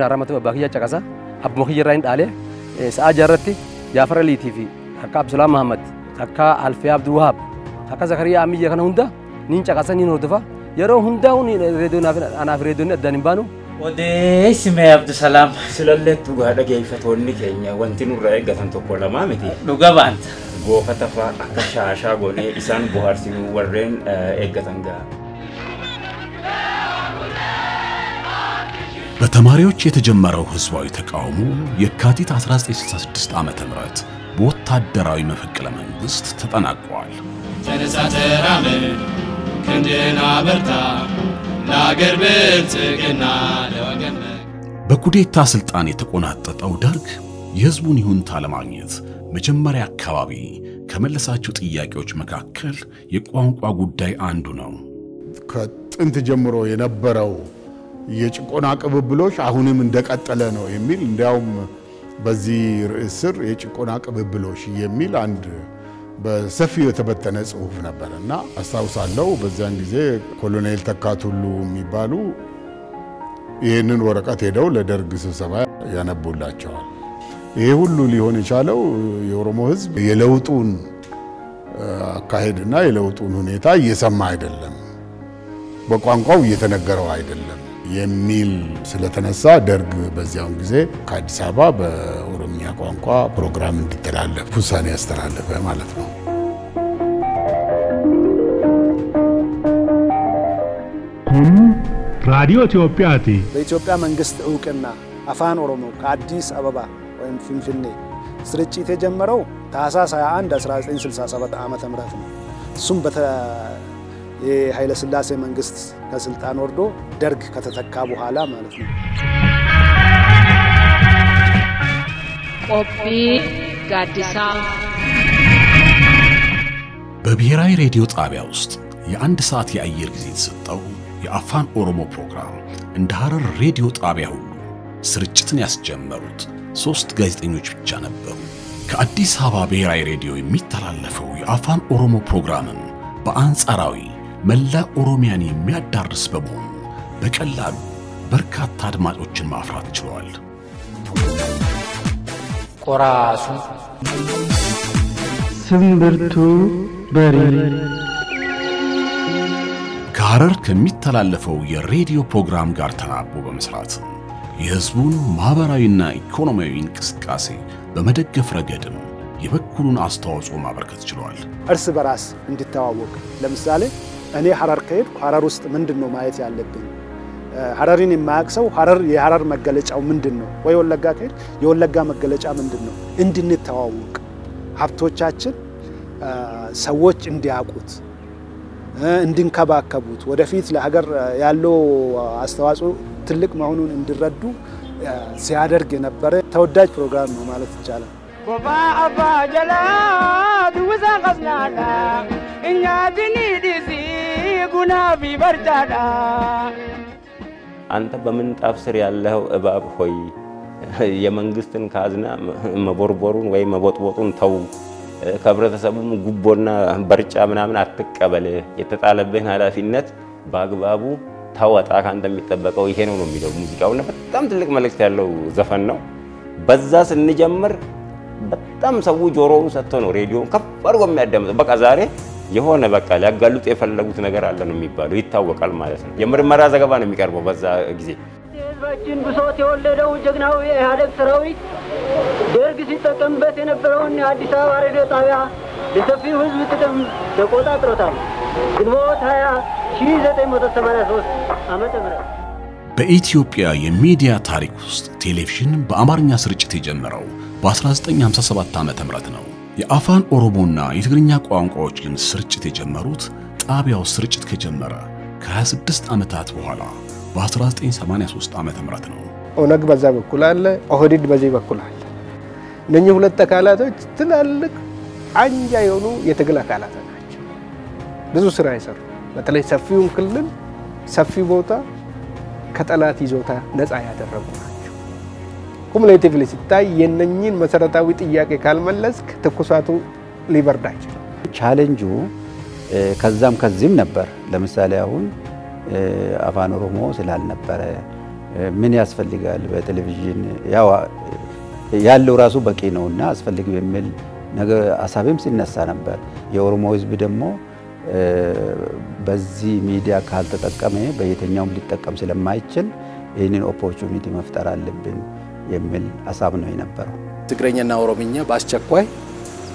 haramatu abbaa kiyya caqasa abbuma kiyya irraa hin dhaale sa'aa jaarratti Jaafar Aliitii fi akka Abdulaam Mahammad akka Alfee Abdul Wahaab akka Zakariyaa Amiyya kana hunda niin caqasa niin hordofa yeroo hundaa'u reediyoon anaaf reediyoon addaan hin baanu Odeessime Abdusalaam silalleetti dhugaa dhageeffatoonni keenya wanti nurraa eeggatan tokko lamaa miti. Dhuga baanta. Goofata fa'aa akka shaashaa goonee isaan bohaarsinuu warreen eeggatan ga'a. በተማሪዎች የተጀመረው ህዝባዊ ተቃውሞ የካቲት 1966 ዓ.ም በወታደራዊ መፈንቅለ መንግስት ተጠናቋል። ተነሳ ተራመድ፣ ክንድህን አበርታ፣ ለአገር ብልጽግና ለወገን በኩዴታ ስልጣን የተቆናጠጠው ደርግ የህዝቡን ይሁንታ ለማግኘት መጀመሪያ አካባቢ ከመለሳቸው ጥያቄዎች መካከል የቋንቋ ጉዳይ አንዱ ነው። ከጥንት ጀምሮ የነበረው የጭቆና ቅብብሎች አሁንም እንደቀጠለ ነው የሚል እንዲያውም በዚህ ርዕስ ስር የጭቆና ቅብብሎች የሚል አንድ በሰፊው የተበተነ ጽሁፍ ነበር እና አስታውሳለሁ። በዚያን ጊዜ ኮሎኔል ተካቱሉ የሚባሉ ይህንን ወረቀት ሄደው ለደርግ ስብሰባ ያነቡላቸዋል። ይሄ ሁሉ ሊሆን የቻለው የኦሮሞ ህዝብ የለውጡን አካሄድና የለውጡን ሁኔታ እየሰማ አይደለም፣ በቋንቋው እየተነገረው አይደለም የሚል ስለተነሳ ደርግ በዚያውን ጊዜ ከአዲስ አበባ በኦሮምኛ ቋንቋ ፕሮግራም እንዲተላለፍ ውሳኔ ያስተላለፈ ማለት ነው። raadiyoo Itoophiyaati. በኢትዮጵያ መንግስት እውቅና አፋን ኦሮሞ ከአዲስ አበባ ፊንፊኔ ስርጭት የጀመረው ታህሳስ 21 1967 ዓ ም ነው። እሱም በተ የኃይለ ሥላሴ መንግስት ከስልጣን ወርዶ ደርግ ከተተካ በኋላ ማለት ነው። qophii gaaddisaa በብሔራዊ ሬዲዮ ጣቢያ ውስጥ የአንድ ሰዓት የአየር ጊዜ የተሰጠው የአፋን ኦሮሞ ፕሮግራም እንደ ሐረር ሬዲዮ ጣቢያ ሁሉ ስርጭትን ያስጀመሩት ሦስት ጋዜጠኞች ብቻ ነበሩ። ከአዲስ አበባ ብሔራዊ ሬዲዮ የሚተላለፈው የአፋን ኦሮሞ ፕሮግራምም በአንጻራዊ መላ ኦሮሚያን የሚያዳርስ በመሆኑ በቀላሉ በርካታ አድማጮችን ማፍራት ችለዋል። ቆራሱ ስምብርቱ በሪ ከሐረር ከሚተላለፈው የሬዲዮ ፕሮግራም ጋር ተናቦ በመስራት የሕዝቡን ማኅበራዊና ኢኮኖሚያዊ እንቅስቃሴ በመደገፍ ረገድም የበኩሉን አስተዋጽኦ ማበርከት ችለዋል። እርስ በራስ እንዲተዋወቅ ለምሳሌ እኔ ሐረር ከሄድኩ ሐረር ውስጥ ምንድን ነው ማየት ያለብኝ? ሐረሪን የማያውቅ ሰው ሐረር የሐረር መገለጫው ምንድን ነው? ወይ ወለጋ ከሄድ የወለጋ መገለጫ ምንድን ነው? እንድንተዋወቅ ሀብቶቻችን ሰዎች እንዲያውቁት እንዲንከባከቡት ወደፊት ለሀገር ያለው አስተዋጽኦ ትልቅ መሆኑን እንዲረዱ ሲያደርግ የነበረ ተወዳጅ ፕሮግራም ነው ማለት ይቻላል። ጎባ አባ ጀላ ድውሳ ቀስናዳ እኛ ድኒ ዲሲ ጉና ቢበርጃዳ አንተ በምንጣፍ ስር ያለው እባብ ሆይ የመንግስትን ካዝና መቦርቦሩን ወይም መቦጥቦጡን ተው፣ ከህብረተሰቡም ጉቦና በርጫ ምናምን አትቀበል፣ የተጣለብህን ኃላፊነት በአግባቡ ተወጣ፣ ከአንተ የሚጠበቀው ይሄ ነው ነው የሚለው ሙዚቃውና በጣም ትልቅ መልእክት ያለው ዘፈን ነው። በዛ ስንጀምር በጣም ሰው ጆሮውን ሰጥቶ ነው ሬዲዮን ከፍ አድርጎ የሚያዳምጠው። በቃ ዛሬ የሆነ በቃ ሊያጋሉጥ የፈለጉት ነገር አለ ነው የሚባለው፣ ይታወቃል ማለት ነው። የምርመራ ዘገባ ነው የሚቀርበው በዛ ጊዜ። የህዝባችን ብሶት የወለደው ጀግናው የኢህአዴግ ሰራዊት ደርግ ሲጠቀምበት የነበረውን የአዲስ አበባ ሬዲዮ ጣቢያ ለሰፊው ህዝብ ጥቅም ተቆጣጥሮታል። ግንቦት 20 1983 ዓመተ ምህረት በኢትዮጵያ የሚዲያ ታሪክ ውስጥ ቴሌቪዥን በአማርኛ ስርጭት የጀመረው በ1957 ዓ.ም ነው። የአፋን ኦሮሞና የትግርኛ ቋንቋዎች ግን ስርጭት የጀመሩት ጣቢያው ስርጭት ከጀመረ ከ26 ዓመታት በኋላ በ1983 ዓ.ም ነው። ኦነግ በዛ በኩል አለ፣ ኦህዴድ በዚህ በኩል አለ። እነኚህ ሁለት አካላቶች ትላልቅ አንጃ የሆኑ የትግል አካላት ናቸው። ብዙ ስራ የሰሩ በተለይ ሰፊውን ክልል ሰፊ ቦታ ከጠላት ይዞታ ነፃ ያደረጉ ናቸው። ኩሙሌቲቭሊ ሲታይ የነኝን መሰረታዊ ጥያቄ ካልመለስክ ትኩሳቱ አይችልም። ቻሌንጁ ከዛም ከዚህም ነበር። ለምሳሌ አሁን አፋን ኦሮሞ ስላልነበረ ምን ያስፈልጋል በቴሌቪዥን ያለው ራሱ በቂ ነውና አስፈልግ የሚል ነገር ሀሳብም ሲነሳ ነበር። የኦሮሞ ሕዝብ ደግሞ በዚህ ሚዲያ ካልተጠቀመ በየትኛውም ሊጠቀም ስለማይችል ይህንን opportunity መፍጠር አለብን የሚል ሀሳብ ነው የነበረው። ትግረኛና ኦሮምኛ በአስቸኳይ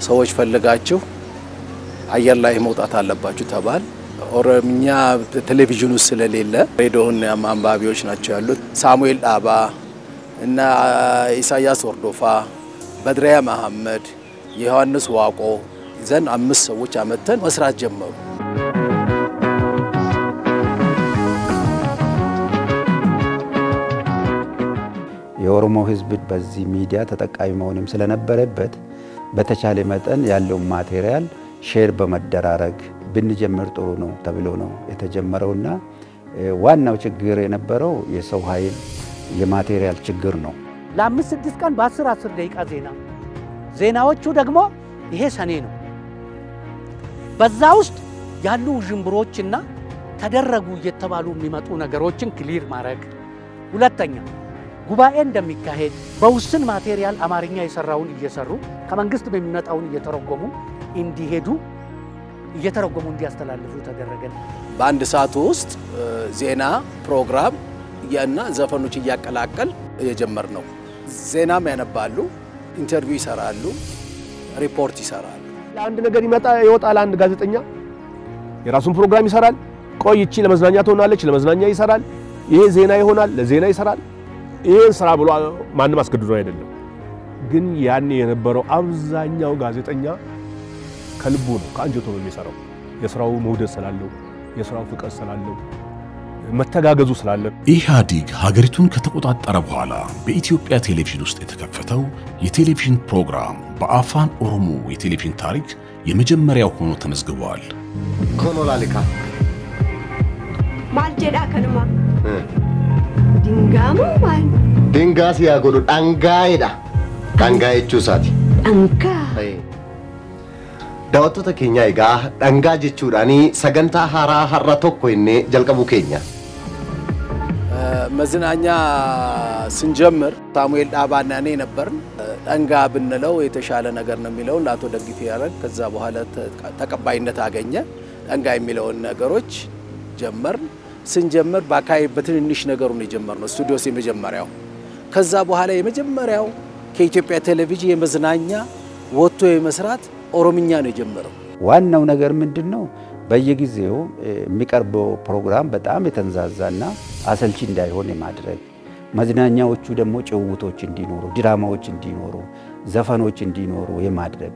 ሰዎች ፈልጋችሁ አየር ላይ መውጣት አለባችሁ ተባል። ኦሮምኛ ቴሌቪዥን ውስጥ ስለሌለ ሬዲዮን አንባቢዎች ናቸው ያሉት። ሳሙኤል ዳባ እና ኢሳያስ ወርዶፋ፣ በድሪያ መሐመድ፣ የዮሐንስ ዋቆ ይዘን አምስት ሰዎች አመተን መስራት ጀመሩ። የኦሮሞ ህዝብ በዚህ ሚዲያ ተጠቃሚ መሆንም ስለነበረበት በተቻለ መጠን ያለውን material share በመደራረግ ብንጀምር ጥሩ ነው ተብሎ ነው የተጀመረውና ዋናው ችግር የነበረው የሰው ኃይል የ material ችግር ነው። ለአምስት ስድስት ቀን በአስር አስር ደቂቃ ዜና ዜናዎቹ ደግሞ ይሄ ሰኔ ነው። በዛ ውስጥ ያሉ ውዥንብሮችና ተደረጉ እየተባሉ የሚመጡ ነገሮችን clear ማድረግ። ሁለተኛ ጉባኤ እንደሚካሄድ በውስን material አማርኛ የሰራውን እየሰሩ ከመንግስት የሚመጣውን እየተረጎሙ እንዲሄዱ እየተረጎሙ እንዲያስተላልፉ ተደረገ። በአንድ ሰዓት ውስጥ ዜና ፕሮግራም እና ዘፈኖች እያቀላቀል የጀመር ነው። ዜናም ያነባሉ፣ interview ይሰራሉ፣ ሪፖርት ይሰራሉ። ለአንድ ነገር ይመጣ ይወጣል። አንድ ጋዜጠኛ የራሱን ፕሮግራም ይሰራል። ቆይ ይቺ ለመዝናኛ ትሆናለች፣ ለመዝናኛ ይሰራል። ይሄ ዜና ይሆናል፣ ለዜና ይሰራል። ይሄን ስራ ብሎ ማንም አስገድዶ አይደለም። ግን ያኔ የነበረው አብዛኛው ጋዜጠኛ ከልቡ ነው፣ ከአንጀቱ ነው የሚሰራው። የስራው መውደድ ስላለው፣ የስራው ፍቅር ስላለው፣ መተጋገዙ ስላለ ኢህአዲግ ሀገሪቱን ከተቆጣጠረ በኋላ በኢትዮጵያ ቴሌቪዥን ውስጥ የተከፈተው የቴሌቪዥን ፕሮግራም በአፋን ኦሮሞ የቴሌቪዥን ታሪክ የመጀመሪያው ሆኖ ተመዝግቧል። ኮኖላሊካ maal jedhaa kanuma dingaamoo maal dingaa si haa godhu dhangaa'eedha Daawwattoota keenya egaa dhangaa jechuudhaan sagantaa haaraa har'a tokko innee jalqabuu keenya. መዝናኛ ስንጀምር ሳሙኤል ዳባና እኔ ነበርን። ደንጋ ብንለው የተሻለ ነገር ነው የሚለውን ለአቶ ደግፌ ያደረግ ከዛ በኋላ ተቀባይነት አገኘ። ደንጋ የሚለውን ነገሮች ጀመርን። ስንጀምር በአካባቢ በትንንሽ ነገሩን የጀመርነው ስቱዲዮስ የመጀመሪያው። ከዛ በኋላ የመጀመሪያው ከኢትዮጵያ ቴሌቪዥን የመዝናኛ ወጥቶ የመስራት ኦሮምኛ ነው የጀመረው። ዋናው ነገር ምንድን ነው? በየጊዜው የሚቀርበው ፕሮግራም በጣም የተንዛዛና አሰልቺ እንዳይሆን የማድረግ መዝናኛዎቹ ደግሞ ጭውውቶች እንዲኖሩ፣ ድራማዎች እንዲኖሩ፣ ዘፈኖች እንዲኖሩ የማድረግ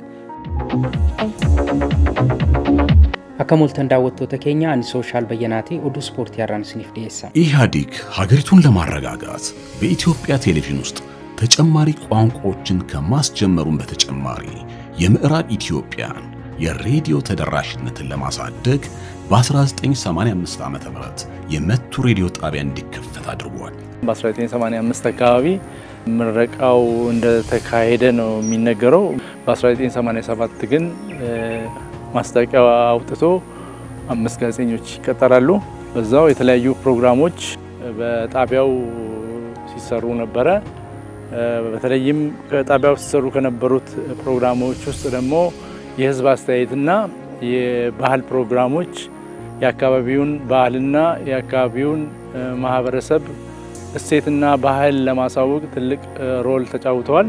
mooltan daawwattoota keenya ani sooshaal bayyanaatee oduu ispoortii har'aan isiniif dhiyeessa. ኢህአዲግ ሀገሪቱን ለማረጋጋት በኢትዮጵያ ቴሌቪዥን ውስጥ ተጨማሪ ቋንቋዎችን ከማስጀመሩም በተጨማሪ የምዕራብ ኢትዮጵያን የሬዲዮ ተደራሽነትን ለማሳደግ በ1985 ዓ ም የመቱ ሬዲዮ ጣቢያ እንዲከፈት አድርጓል። በ1985 አካባቢ ምረቃው እንደተካሄደ ነው የሚነገረው። በ1987 ግን ማስታወቂያ አውጥቶ አምስት ጋዜጠኞች ይቀጠራሉ። በዛው የተለያዩ ፕሮግራሞች በጣቢያው ሲሰሩ ነበረ። በተለይም ከጣቢያው ሲሰሩ ከነበሩት ፕሮግራሞች ውስጥ ደግሞ የህዝብ አስተያየትና የባህል ፕሮግራሞች የአካባቢውን ባህልና የአካባቢውን ማህበረሰብ እሴትና ባህል ለማሳወቅ ትልቅ ሮል ተጫውተዋል።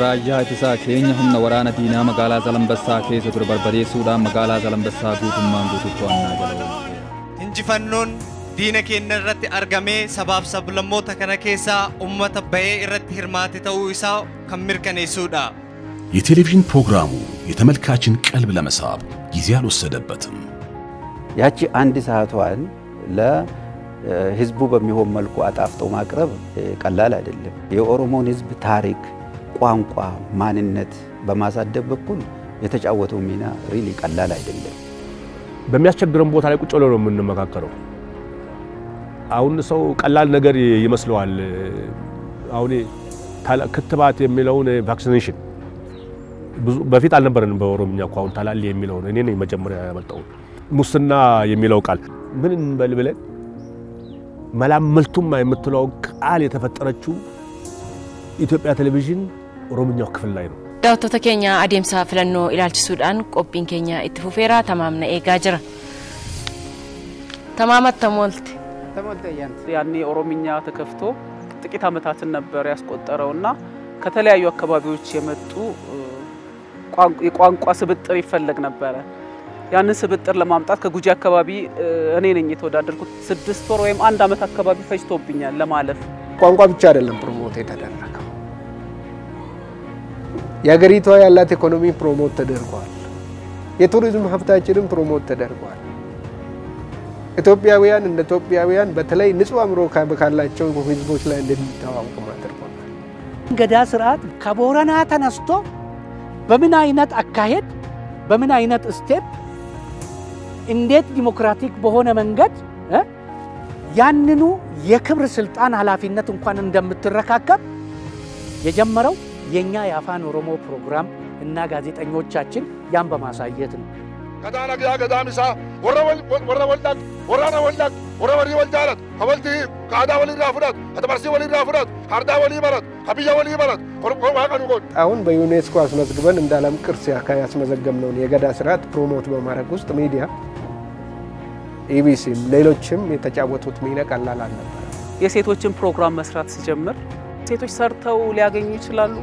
raayyaa ittisaa keenya humna waraana diinaa magaalaa Zalanbassaa keessa ture barbadeessuudhaan magaalaa Zalanbassaa guutummaan guutuutti to'annaa jala oolche. Injifannoon diina keenya irratti argamee sabaaf sablammoota kana keessaa uummata bahee irratti hirmaate ta'uu isaa kan mirkaneessuudha. የቴሌቪዥን ፕሮግራሙ የተመልካችን ቀልብ ለመሳብ ጊዜ አልወሰደበትም። ያቺ አንድ ሰዓቷን ለህዝቡ በሚሆን መልኩ አጣፍጦ ማቅረብ ቀላል አይደለም። የኦሮሞን ህዝብ ታሪክ፣ ቋንቋ፣ ማንነት በማሳደግ በኩል የተጫወተው ሚና ሪሊ ቀላል አይደለም። በሚያስቸግረን ቦታ ላይ ቁጭ ብሎ ነው የምንመካከረው። አሁን ሰው ቀላል ነገር ይመስለዋል። አሁን ክትባት የሚለውን ቫክሲኔሽን በፊት አልነበረንም በኦሮምኛ እኮ አሁን ታላሊ የሚለውን እኔ ነኝ መጀመሪያ ያመጣሁት። ሙስና የሚለው ቃል ምን እንበል ብለን መላመልቱማ የምትለው ቃል የተፈጠረችው ኢትዮጵያ ቴሌቪዥን ኦሮምኛው ክፍል ላይ ነው። Daawwattoota keenya adeemsa filannoo ilaalchisuudhaan qophiin keenya itti fufeera tamaamna eegaa jira. Tamaamatti tamoolti. ያኔ ኦሮምኛ ተከፍቶ ጥቂት ዓመታትን ነበር ያስቆጠረውና ከተለያዩ አካባቢዎች የመጡ የቋንቋ ስብጥር ይፈለግ ነበረ። ያንን ስብጥር ለማምጣት ከጉጂ አካባቢ እኔ ነኝ የተወዳደርኩት። ስድስት ወር ወይም አንድ ዓመት አካባቢ ፈጅቶብኛል ለማለፍ። ቋንቋ ብቻ አይደለም ፕሮሞት የተደረገው፣ የሀገሪቷ ያላት ኢኮኖሚ promote ተደርጓል። የቱሪዝም ሀብታችንም promote ተደርጓል። ኢትዮጵያውያን እንደ ኢትዮጵያውያን በተለይ ንጹህ አእምሮ ካላቸው ህዝቦች ላይ እንድንተዋወቅ አድርጓል። ገዳ ስርዓት ከቦረና ተነስቶ በምን አይነት አካሄድ በምን አይነት step እንዴት ዲሞክራቲክ በሆነ መንገድ ያንኑ የክብር ስልጣን ኃላፊነት እንኳን እንደምትረካከብ የጀመረው የኛ የአፋን ኦሮሞ ፕሮግራም እና ጋዜጠኞቻችን ያን በማሳየት ነው። ጊያ ገዳም ኢሳ ወረ ወልዳቅ ወራነ aadaa walirraa fudhatu ka dabarsii walirraa fudhatu ka ardaa walii baratu ka biyya walii baratu waaqa nu godhu አሁን በዩኔስኮ አስመዝግበን እንደ ዓለም ቅርስ ያስመዘገብነውን የገዳ ስርዓት ፕሮሞት በማድረግ ውስጥ ሚዲያ ኢቢሲም ሌሎችም የተጫወቱት ሚና ቀላል አልነበረ። የሴቶችን ፕሮግራም መስራት ሲጀምር ሴቶች ሰርተው ሊያገኙ ይችላሉ።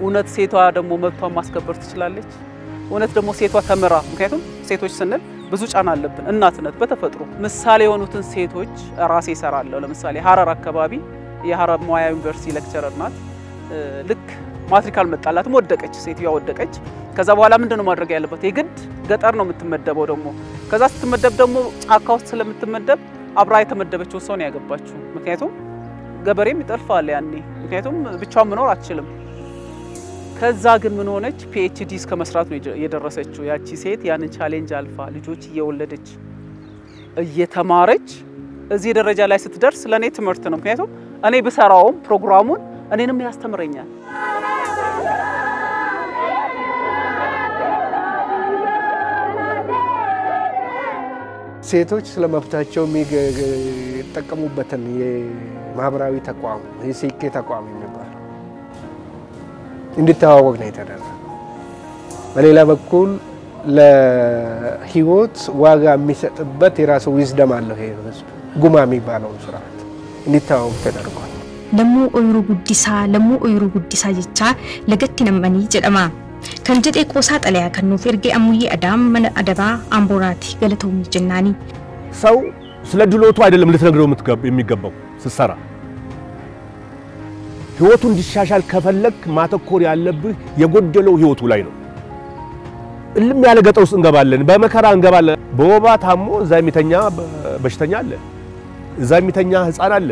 እውነት ሴቷ ደግሞ መብቷን ማስከበር ትችላለች። እውነት ደግሞ ሴቷ ተምራ፣ ምክንያቱም ሴቶች ስንል ብዙ ጫና አለብን። እናትነት በተፈጥሮ ምሳሌ የሆኑትን ሴቶች ራሴ እሰራለሁ። ለምሳሌ ሀረር አካባቢ የሀረር ሙያ ዩኒቨርሲቲ ሌክቸረር ናት። ልክ ማትሪክ አልመጣላትም፣ ወደቀች፣ ሴትዮዋ ወደቀች። ከዛ በኋላ ምንድን ነው ማድረግ ያለበት? የግድ ገጠር ነው የምትመደበው። ደግሞ ከዛ ስትመደብ ደግሞ ጫካ ውስጥ ስለምትመደብ አብራ የተመደበችውን ሰው ነው ያገባችው። ምክንያቱም ገበሬም ይጠልፋል ያኔ፣ ምክንያቱም ብቻዋን መኖር አትችልም። ከዛ ግን ምን ሆነች? PhD እስከ መስራት ነው የደረሰችው ያቺ ሴት። ያንን challenge አልፋ ልጆች እየወለደች እየተማረች እዚህ ደረጃ ላይ ስትደርስ ለእኔ ትምህርት ነው። ምክንያቱም እኔ ብሰራውም ፕሮግራሙን እኔንም ያስተምረኛል። ሴቶች ስለ መብታቸው የሚጠቀሙበትን የማህበራዊ ተቋም የሲቄ ተቋም የሚባለው እንዲተዋወቅ ነው የተደረገው። በሌላ በኩል ለህይወት ዋጋ የሚሰጥበት የራሱ ዊዝደም አለው። ይሄ ህዝብ ጉማ የሚባለውን ስርዓት እንዲተዋወቅ ተደርጓል። Lammuu ooyiruu guddisaa lammuu ooyiruu guddisaa jechaa lagatti nammanii jedhama. Kan jedhee qoosaa xalayaa kan nuuf erge ammuyyee adaam mana adabaa አምቦራቲ ገለተውም ጀናኒ ሰው ስለ ድሎቱ አይደለም ልትነግረው የሚገባው ስትሰራ። ህይወቱ እንዲሻሻል ከፈለግ ማተኮር ያለብህ የጎደለው ህይወቱ ላይ ነው። እልም ያለ ገጠር ውስጥ እንገባለን፣ በመከራ እንገባለን። በወባ ታሞ እዛ የሚተኛ በሽተኛ አለ፣ እዛ የሚተኛ ህፃን አለ፣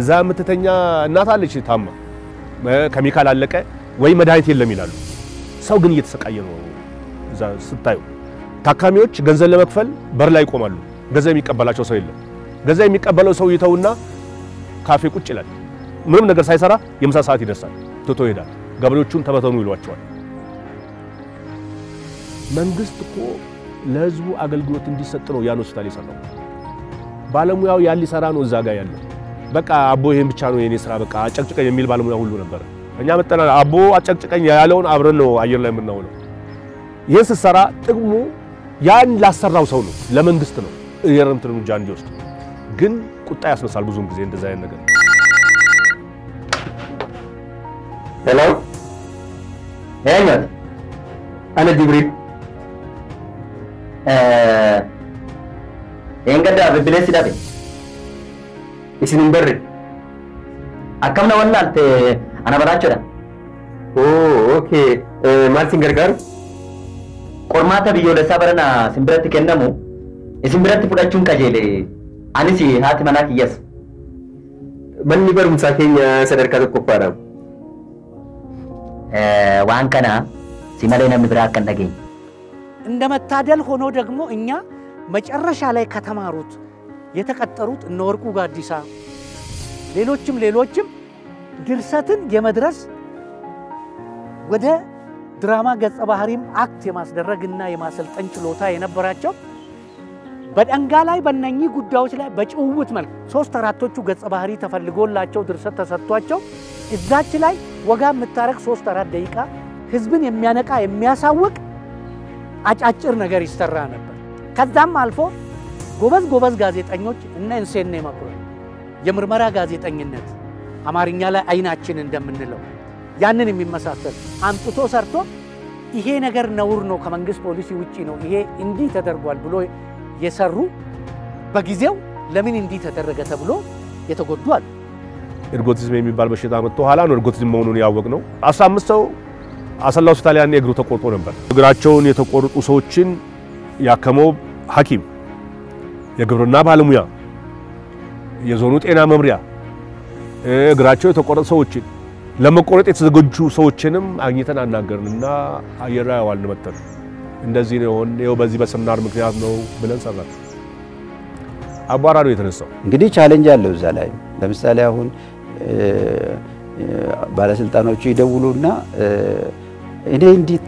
እዛ የምትተኛ እናት አለች ታማ፣ ኬሚካል አለቀ ወይ መድኃኒት የለም ይላሉ። ሰው ግን እየተሰቃየ ነው። እዛ ስታዩ ታካሚዎች ገንዘብ ለመክፈል በር ላይ ይቆማሉ። ገንዘብ የሚቀበላቸው ሰው የለም። ገንዘብ የሚቀበለው ሰው ይተውና ካፌ ቁጭ ይላል። ምንም ነገር ሳይሰራ የምሳ ሰዓት ይደርሳል፣ ትቶ ይሄዳል። ገበሬዎቹን ተበተኑ ይሏቸዋል። መንግስት እኮ ለህዝቡ አገልግሎት እንዲሰጥ ነው ያን ሆስፒታል የሰራው። ባለሙያው ያን ሊሰራ ነው እዛ ጋር ያለው። በቃ አቦ ይሄን ብቻ ነው የኔ ስራ በቃ አጨቅጭቀኝ የሚል ባለሙያ ሁሉ ነበረ። እኛ መጠና አቦ አጨቅጭቀኝ ያለውን አብረን ነው አየር ላይ የምናውለው። ይህን ስትሰራ ጥቅሙ ያን ላሰራው ሰው ነው፣ ለመንግስት ነው የእርምት እርምጃ እንዲወስድ። ግን ቁጣ ያስነሳል ብዙውን ጊዜ እንደዛ አይነት ነገር። ሄሎ ሄመት አነ ጅብሪል isin hin barre Akkam na wallaalte ana baraachuudha. oo okay maal sin gargaaru Qormaata biyyoolessaa barana sin biratti kennamu isin biratti fudhachuun qajeele. Anis haati manaa kiyyas. manni barumsaa keenya sadarkaa tokkoffaadha Waan kana si malee namni biraa akka hin dhageenye. እንደ መታደል ሆኖ ደግሞ እኛ መጨረሻ ላይ ከተማሩት የተቀጠሩት እነ ወርቁ ጋዲሳ ሌሎችም ሌሎችም ድርሰትን የመድረስ ወደ ድራማ ገጸ ባህሪም አክት የማስደረግና የማሰልጠን ችሎታ የነበራቸው በደንጋ ላይ በእነኚህ ጉዳዮች ላይ በጭውውት መልክ ሶስት አራቶቹ ገጸ ባህሪ ተፈልጎላቸው ድርሰት ተሰጥቷቸው እዛች ላይ ወጋ የምታረግ ሶስት አራት ደቂቃ ህዝብን የሚያነቃ የሚያሳውቅ አጫጭር ነገር ይሰራ ነበር። ከዛም አልፎ ጎበዝ ጎበዝ ጋዜጠኞች እነ እንሴኔ መኩሪያ የምርመራ ጋዜጠኝነት አማርኛ ላይ አይናችን እንደምንለው ያንን የሚመሳሰል አምጥቶ ሰርቶ ይሄ ነገር ነውር ነው፣ ከመንግስት ፖሊሲ ውጪ ነው፣ ይሄ እንዲህ ተደርጓል ብሎ የሰሩ በጊዜው ለምን እንዲህ ተደረገ ተብሎ የተጎዱ አሉ። ኤርጎቲዝም የሚባል በሽታ መጥቶ ኋላ ነው ኤርጎቲዝም መሆኑን ያወቅ ነው። 15 ሰው አሰላ ሆስፒታል ያኔ እግሩ ተቆርጦ ነበር። እግራቸውን የተቆረጡ ሰዎችን ያከመው ሐኪም፣ የግብርና ባለሙያ፣ የዞኑ ጤና መምሪያ እግራቸው የተቆረጡ ሰዎችን ለመቆረጥ የተዘጋጁ ሰዎችንም አግኝተን አናገርንና አየር ላይ አዋልን መተን እንደዚህ ነው የሆነ ይኸው በዚህ በሰምናር ምክንያት ነው ብለን ሰራን። አቧራ ነው የተነሳው። እንግዲህ challenge አለው እዛ ላይ ለምሳሌ አሁን ባለስልጣኖቹ ይደውሉና እኔ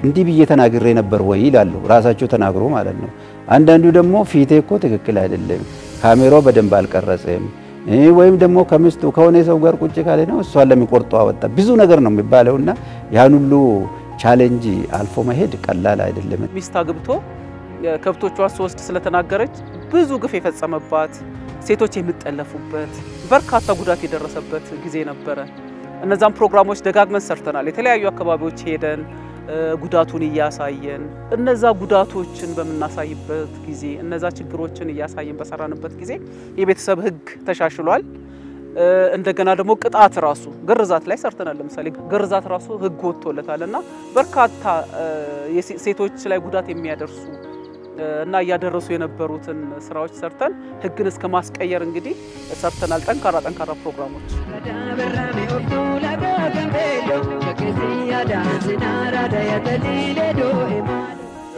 እንዲህ ብዬ ተናግሬ ነበር ወይ ይላሉ። ራሳቸው ተናግሮ ማለት ነው። አንዳንዱ ደግሞ ፊቴ እኮ ትክክል አይደለም፣ ካሜራው በደንብ አልቀረጸም ወይም ደግሞ ከሚስቱ ከሆነ ሰው ጋር ቁጭ ካለ ነው እሷን ለምን ቆርጦ አወጣ ብዙ ነገር ነው የሚባለውና ያን ሁሉ challenge አልፎ መሄድ ቀላል አይደለም። ሚስት አግብቶ ከብቶቿን ሶስት ስለተናገረች ብዙ ግፍ የፈጸመባት ሴቶች የሚጠለፉበት በርካታ ጉዳት የደረሰበት ጊዜ ነበረ። እነዛም ፕሮግራሞች ደጋግመን ሰርተናል። የተለያዩ አካባቢዎች ሄደን ጉዳቱን እያሳየን እነዛ ጉዳቶችን በምናሳይበት ጊዜ እነዛ ችግሮችን እያሳየን በሰራንበት ጊዜ የቤተሰብ ሕግ ተሻሽሏል። እንደገና ደግሞ ቅጣት ራሱ ግርዛት ላይ ሰርተናል። ለምሳሌ ግርዛት ራሱ ሕግ ወጥቶለታል እና በርካታ ሴቶች ላይ ጉዳት የሚያደርሱ እና እያደረሱ የነበሩትን ስራዎች ሰርተን ሕግን እስከ ማስቀየር እንግዲህ ሰርተናል። ጠንካራ ጠንካራ ፕሮግራሞች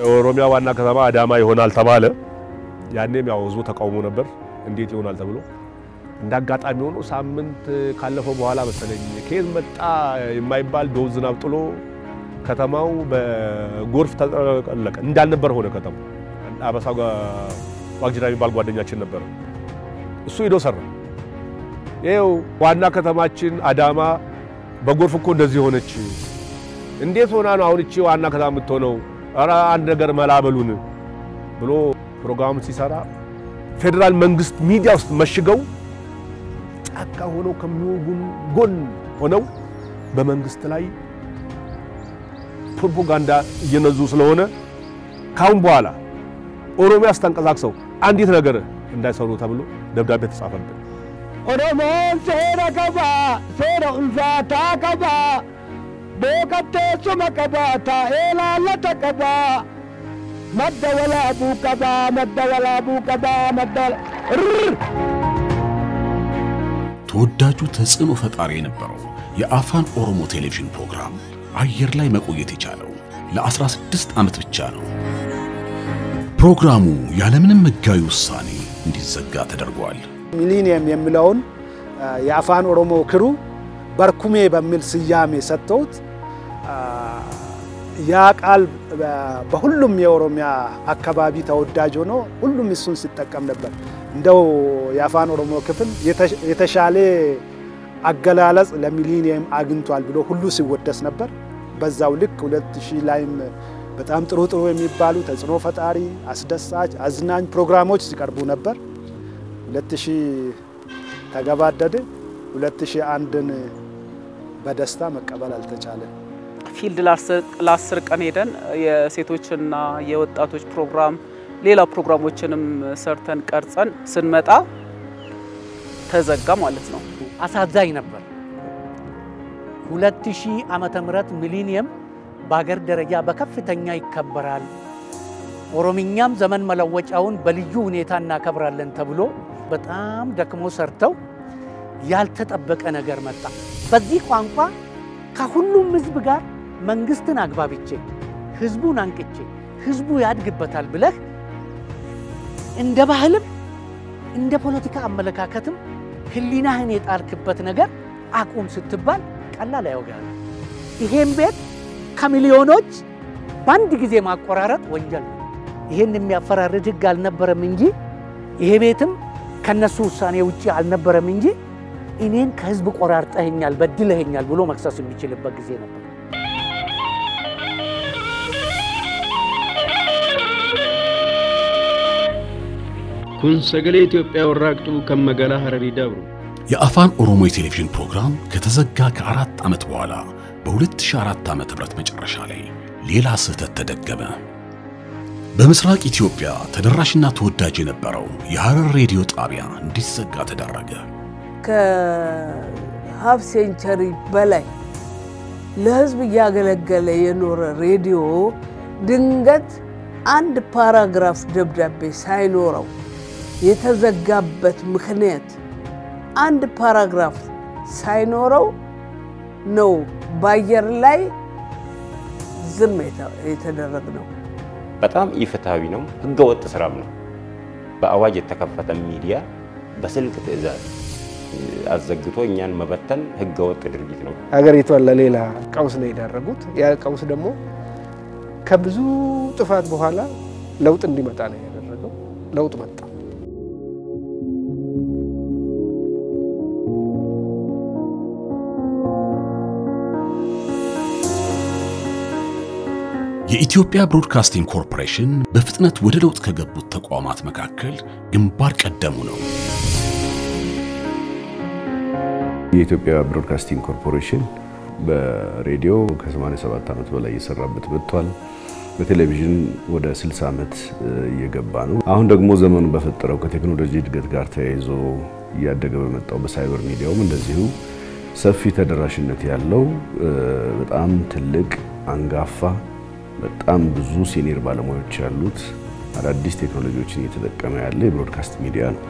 የኦሮሚያ ዋና ከተማ አዳማ ይሆናል ተባለ። ያኔም ያው ህዝቡ ተቃውሞ ነበር፣ እንዴት ይሆናል ተብሎ እንደ አጋጣሚ ሆኖ ሳምንት ካለፈው በኋላ መሰለኝ ከየት መጣ የማይባል ዶፍ ዝናብ ጥሎ ከተማው በጎርፍ ተጠለቀ። እንዳልነበር ሆነ ከተማው። አበሳ ዋቅጅራ የሚባል ጓደኛችን ነበረ፣ እሱ ሄዶ ሰራ። ይኸው ዋና ከተማችን አዳማ በጎርፍ እኮ እንደዚህ ሆነች። እንዴት ሆና ነው አሁን እቺ ዋና ከተማ የምትሆነው? ኧረ አንድ ነገር መላበሉን ብሎ ፕሮግራም ሲሰራ ፌዴራል መንግስት ሚዲያ ውስጥ መሽገው ጫካ ሆነው ከሚወጉን ጎን ሆነው በመንግስት ላይ ፕሮፓጋንዳ እየነዙ ስለሆነ ካሁን በኋላ ኦሮሚያ ስተንቀሳቅሰው አንዲት ነገር እንዳይሰሩ ተብሎ ደብዳቤ ተጻፈብን። ኦሮሞን ሴራ ቀባ ሴራ ኡልፋታ ቀባ ቦቀቴሱመ ቀባ ታኤ ላለተ ቀባ መደ ወላቡ ቀባ መደ ወላቡ ቀባ መደ ተወዳጁ ተጽዕኖ ፈጣሪ የነበረው የአፋን ኦሮሞ ቴሌቪዥን ፕሮግራም አየር ላይ መቆየት የቻለው ለ16 ዓመት ብቻ ነው። ፕሮግራሙ ያለምንም ሕጋዊ ውሳኔ እንዲዘጋ ተደርጓል። ሚሊኒየም የሚለውን የአፋን ኦሮሞ ክሩ በርኩሜ በሚል ስያሜ ሰጥተውት ያ ቃል በሁሉም የኦሮሚያ አካባቢ ተወዳጅ ሆኖ ሁሉም እሱን ሲጠቀም ነበር። እንደው የአፋን ኦሮሞ ክፍል የተሻለ አገላለጽ ለሚሊኒየም አግኝቷል ብሎ ሁሉ ሲወደስ ነበር። በዛው ልክ ሁለት ሺህ ላይም በጣም ጥሩ ጥሩ የሚባሉ ተጽዕኖ ፈጣሪ፣ አስደሳች፣ አዝናኝ ፕሮግራሞች ሲቀርቡ ነበር። ሁለት ሺህ ተገባደደ። ሁለት ሺህ አንድን በደስታ መቀበል አልተቻለም። field ለአስር ቀን ሄደን የሴቶችና የወጣቶች ፕሮግራም ሌላ ፕሮግራሞችንም ሰርተን ቀርጸን ስንመጣ ተዘጋ ማለት ነው። አሳዛኝ ነበር። 2000 ዓመተ ምህረት ሚሊኒየም በሀገር ደረጃ በከፍተኛ ይከበራል። ኦሮምኛም ዘመን መለወጫውን በልዩ ሁኔታ እናከብራለን ተብሎ በጣም ደክሞ ሰርተው ያልተጠበቀ ነገር መጣ። በዚህ ቋንቋ ከሁሉም ህዝብ ጋር መንግስትን አግባብቼ ህዝቡን አንቅቼ ህዝቡ ያድግበታል ብለህ እንደ ባህልም እንደ ፖለቲካ አመለካከትም ህሊናህን የጣልክበት ነገር አቁም ስትባል ቀላል አይወጋል። ይሄን ቤት ከሚሊዮኖች በአንድ ጊዜ ማቆራረጥ ወንጀል ነው። ይሄን የሚያፈራርድ ህግ አልነበረም እንጂ ይሄ ቤትም ከነሱ ውሳኔ ውጭ አልነበረም እንጂ እኔን ከህዝብ ቆራርጠኸኛል፣ በድለኸኛል ብሎ መክሰስ የሚችልበት ጊዜ ነበር። kun sagalee Itoophiyaa warraaqxuu kan magaalaa Hararii dabru የአፋን ኦሮሞ የቴሌቪዥን ፕሮግራም ከተዘጋ ከአራት ዓመት በኋላ በ2004 ዓ.ም መጨረሻ ላይ ሌላ ስህተት ተደገመ። በምስራቅ ኢትዮጵያ ተደራሽና ተወዳጅ የነበረው የሐረር ሬዲዮ ጣቢያ እንዲዘጋ ተደረገ። ከ half century በላይ ለህዝብ እያገለገለ የኖረ ሬዲዮ ድንገት አንድ paragraph ደብዳቤ ሳይኖረው የተዘጋበት ምክንያት አንድ paragraph ሳይኖረው ነው በአየር ላይ ዝም የተደረግነው። በጣም ኢፍትሐዊ ነው፣ ህገ ወጥ ስራም ነው። በአዋጅ የተከፈተ ሚዲያ በስልክ ትዕዛዝ አዘግቶ እኛን መበተን ህገ ወጥ ድርጊት ነው። ሀገሪቷን ለሌላ ቀውስ ነው የዳረጉት። ያ ቀውስ ደግሞ ከብዙ ጥፋት በኋላ ለውጥ እንዲመጣ ነው ያደረገው። ለውጥ መጣ። የኢትዮጵያ ብሮድካስቲንግ ኮርፖሬሽን በፍጥነት ወደ ለውጥ ከገቡት ተቋማት መካከል ግንባር ቀደሙ ነው። የኢትዮጵያ ብሮድካስቲንግ ኮርፖሬሽን በሬዲዮ ከ87 ዓመት በላይ እየሰራበት መጥቷል። በቴሌቪዥን ወደ 60 ዓመት እየገባ ነው። አሁን ደግሞ ዘመኑ በፈጠረው ከቴክኖሎጂ እድገት ጋር ተያይዞ እያደገ በመጣው በሳይበር ሚዲያውም እንደዚሁ ሰፊ ተደራሽነት ያለው በጣም ትልቅ አንጋፋ በጣም ብዙ ሲኒየር ባለሙያዎች ያሉት አዳዲስ ቴክኖሎጂዎችን እየተጠቀመ ያለ የብሮድካስት ሚዲያ ነው።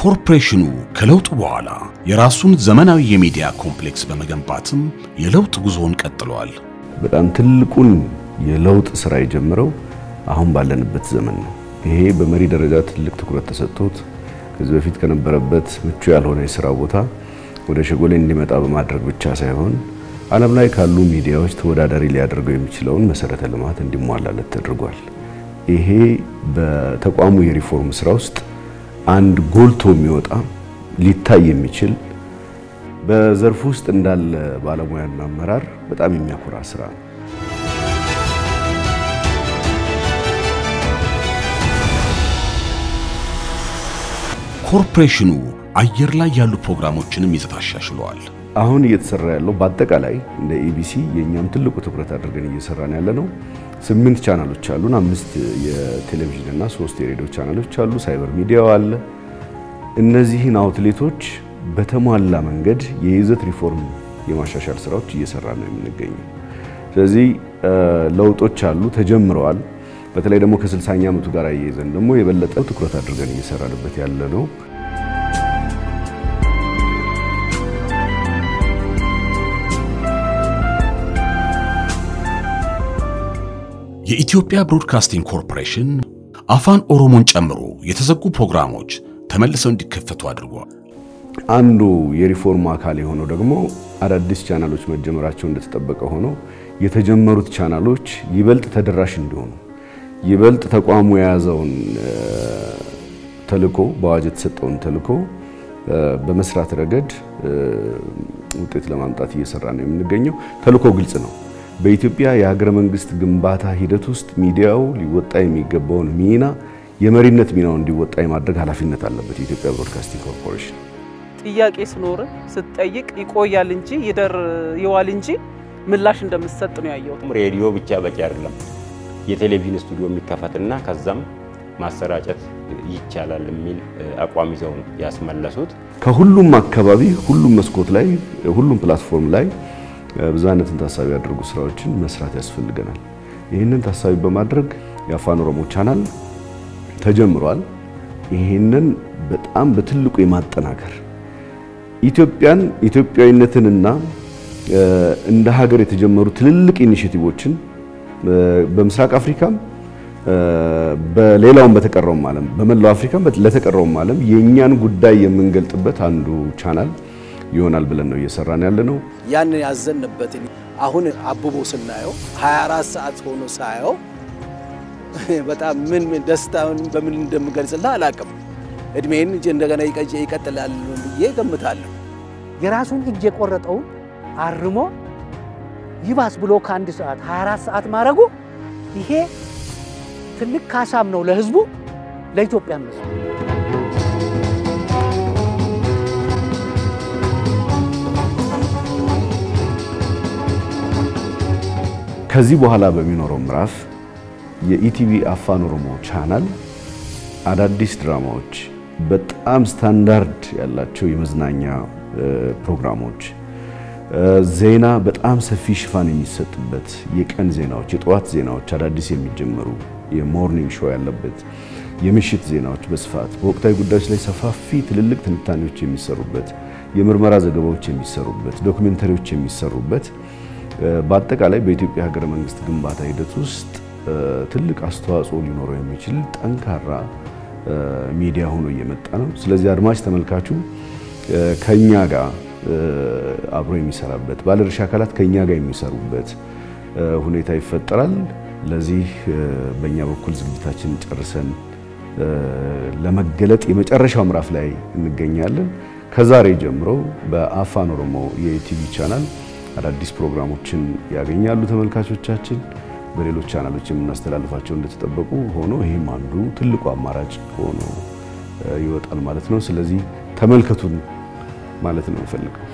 ኮርፖሬሽኑ ከለውጡ በኋላ የራሱን ዘመናዊ የሚዲያ ኮምፕሌክስ በመገንባትም የለውጥ ጉዞውን ቀጥሏል። በጣም ትልቁን የለውጥ ስራ የጀመረው አሁን ባለንበት ዘመን ነው። ይሄ በመሪ ደረጃ ትልቅ ትኩረት ተሰጥቶት ከዚህ በፊት ከነበረበት ምቹ ያልሆነ የስራ ቦታ ወደ ሸጎሌ እንዲመጣ በማድረግ ብቻ ሳይሆን ዓለም ላይ ካሉ ሚዲያዎች ተወዳዳሪ ሊያደርገው የሚችለውን መሰረተ ልማት እንዲሟላለት ተደርጓል። ይሄ በተቋሙ የሪፎርም ስራ ውስጥ አንድ ጎልቶ የሚወጣ ሊታይ የሚችል በዘርፉ ውስጥ እንዳለ ባለሙያና አመራር በጣም የሚያኮራ ስራ ነው። ኮርፖሬሽኑ አየር ላይ ያሉ ፕሮግራሞችንም ይዘት አሻሽለዋል። አሁን እየተሰራ ያለው በአጠቃላይ እንደ ኢቢሲ የእኛም ትልቁ ትኩረት አድርገን እየሰራን ያለ ነው። ስምንት ቻናሎች አሉን። አምስት የቴሌቪዥን እና ሶስት የሬዲዮ ቻናሎች አሉ። cyber media ው አለ። እነዚህን outlet ኦች በተሟላ መንገድ የይዘት ሪፎርም የማሻሻል ስራዎች እየሰራ ነው የምንገኘው። ስለዚህ ለውጦች አሉ፣ ተጀምረዋል። በተለይ ደግሞ ከ60ኛ ዓመቱ ጋር አያይዘን ደግሞ የበለጠ ትኩረት አድርገን እየሰራንበት ያለ ነው። የኢትዮጵያ ብሮድካስቲንግ ኮርፖሬሽን አፋን ኦሮሞን ጨምሮ የተዘጉ ፕሮግራሞች ተመልሰው እንዲከፈቱ አድርጓል። አንዱ የሪፎርም አካል የሆነው ደግሞ አዳዲስ ቻናሎች መጀመራቸው እንደተጠበቀ ሆኖ የተጀመሩት ቻናሎች ይበልጥ ተደራሽ እንዲሆኑ ይበልጥ ተቋሙ የያዘውን ተልዕኮ በአዋጅ የተሰጠውን ተልዕኮ በመስራት ረገድ ውጤት ለማምጣት እየሰራ ነው የምንገኘው። ተልዕኮ ግልጽ ነው። በኢትዮጵያ የሀገረ መንግስት ግንባታ ሂደት ውስጥ ሚዲያው ሊወጣ የሚገባውን ሚና የመሪነት ሚናውን እንዲወጣ የማድረግ ኃላፊነት አለበት የኢትዮጵያ ብሮድካስቲንግ ኮርፖሬሽን። ጥያቄ ስኖር ስትጠይቅ ይቆያል እንጂ ይደር ይዋል እንጂ ምላሽ እንደምትሰጥ ነው ያየሁት። ሬዲዮ ብቻ በቂ አይደለም። የቴሌቪዥን ስቱዲዮ የሚከፈትና ከዛም ማሰራጨት ይቻላል የሚል አቋም ይዘው ያስመለሱት። ከሁሉም አካባቢ ሁሉም መስኮት ላይ ሁሉም platform ላይ ብዝሃነትን ታሳቢ ያደረጉ ስራዎችን መስራት ያስፈልገናል። ይህንን ታሳቢ በማድረግ የአፋን ኦሮሞ ቻናል ተጀምሯል። ይህንን በጣም በትልቁ የማጠናከር ኢትዮጵያን ኢትዮጵያዊነትንና እንደ ሀገር የተጀመሩ ትልልቅ initiative ኦችን በምስራቅ አፍሪካም በሌላውም በተቀረውም ዓለም በመላው አፍሪካም ለተቀረውም ዓለም የእኛን ጉዳይ የምንገልጥበት አንዱ ቻናል ይሆናል ብለን ነው እየሰራን ያለ ነው። ያን ያዘንበትን አሁን አብቦ ስናየው 24 ሰዓት ሆኖ ሳየው በጣም ምን ምን ደስታውን በምን እንደምገልጽልህ አላውቅም። እድሜን እንጂ እንደገና ይቀጥላል ብዬ ገምታለሁ። የራሱን እጅ የቆረጠውን አርሞ ይባስ ብሎ ከአንድ ሰዓት 24 ሰዓት ማድረጉ ይሄ ትልቅ ካሳም ነው ለህዝቡ፣ ለኢትዮጵያ ህዝብ። ከዚህ በኋላ በሚኖረው ምዕራፍ የኢቲቪ አፋን ኦሮሞ ቻናል አዳዲስ ድራማዎች፣ በጣም ስታንዳርድ ያላቸው የመዝናኛ ፕሮግራሞች፣ ዜና በጣም ሰፊ ሽፋን የሚሰጥበት የቀን ዜናዎች፣ የጠዋት ዜናዎች አዳዲስ የሚጀመሩ የ morning show ያለበት የምሽት ዜናዎች በስፋት በወቅታዊ ጉዳዮች ላይ ሰፋፊ ትልልቅ ትንታኔዎች የሚሰሩበት የምርመራ ዘገባዎች የሚሰሩበት documentary ዎች የሚሰሩበት በአጠቃላይ በኢትዮጵያ ሀገረ መንግስት ግንባታ ሂደት ውስጥ ትልቅ አስተዋጽኦ ሊኖረው የሚችል ጠንካራ ሚዲያ ሆኖ እየመጣ ነው። ስለዚህ አድማጭ ተመልካቹ ከኛ ጋር አብሮ የሚሰራበት ባለድርሻ አካላት ከኛ ጋር የሚሰሩበት ሁኔታ ይፈጠራል። ለዚህ በእኛ በኩል ዝግጅታችንን ጨርሰን ለመገለጥ የመጨረሻው ምዕራፍ ላይ እንገኛለን። ከዛሬ ጀምሮ በአፋን ኦሮሞ የኢቲቪ ቻናል አዳዲስ ፕሮግራሞችን ያገኛሉ ተመልካቾቻችን። በሌሎች ቻናሎች የምናስተላልፋቸው እንደተጠበቁ ሆኖ ይህም አንዱ ትልቁ አማራጭ ሆኖ ይወጣል ማለት ነው። ስለዚህ ተመልከቱን ማለት ነው የምፈልገው።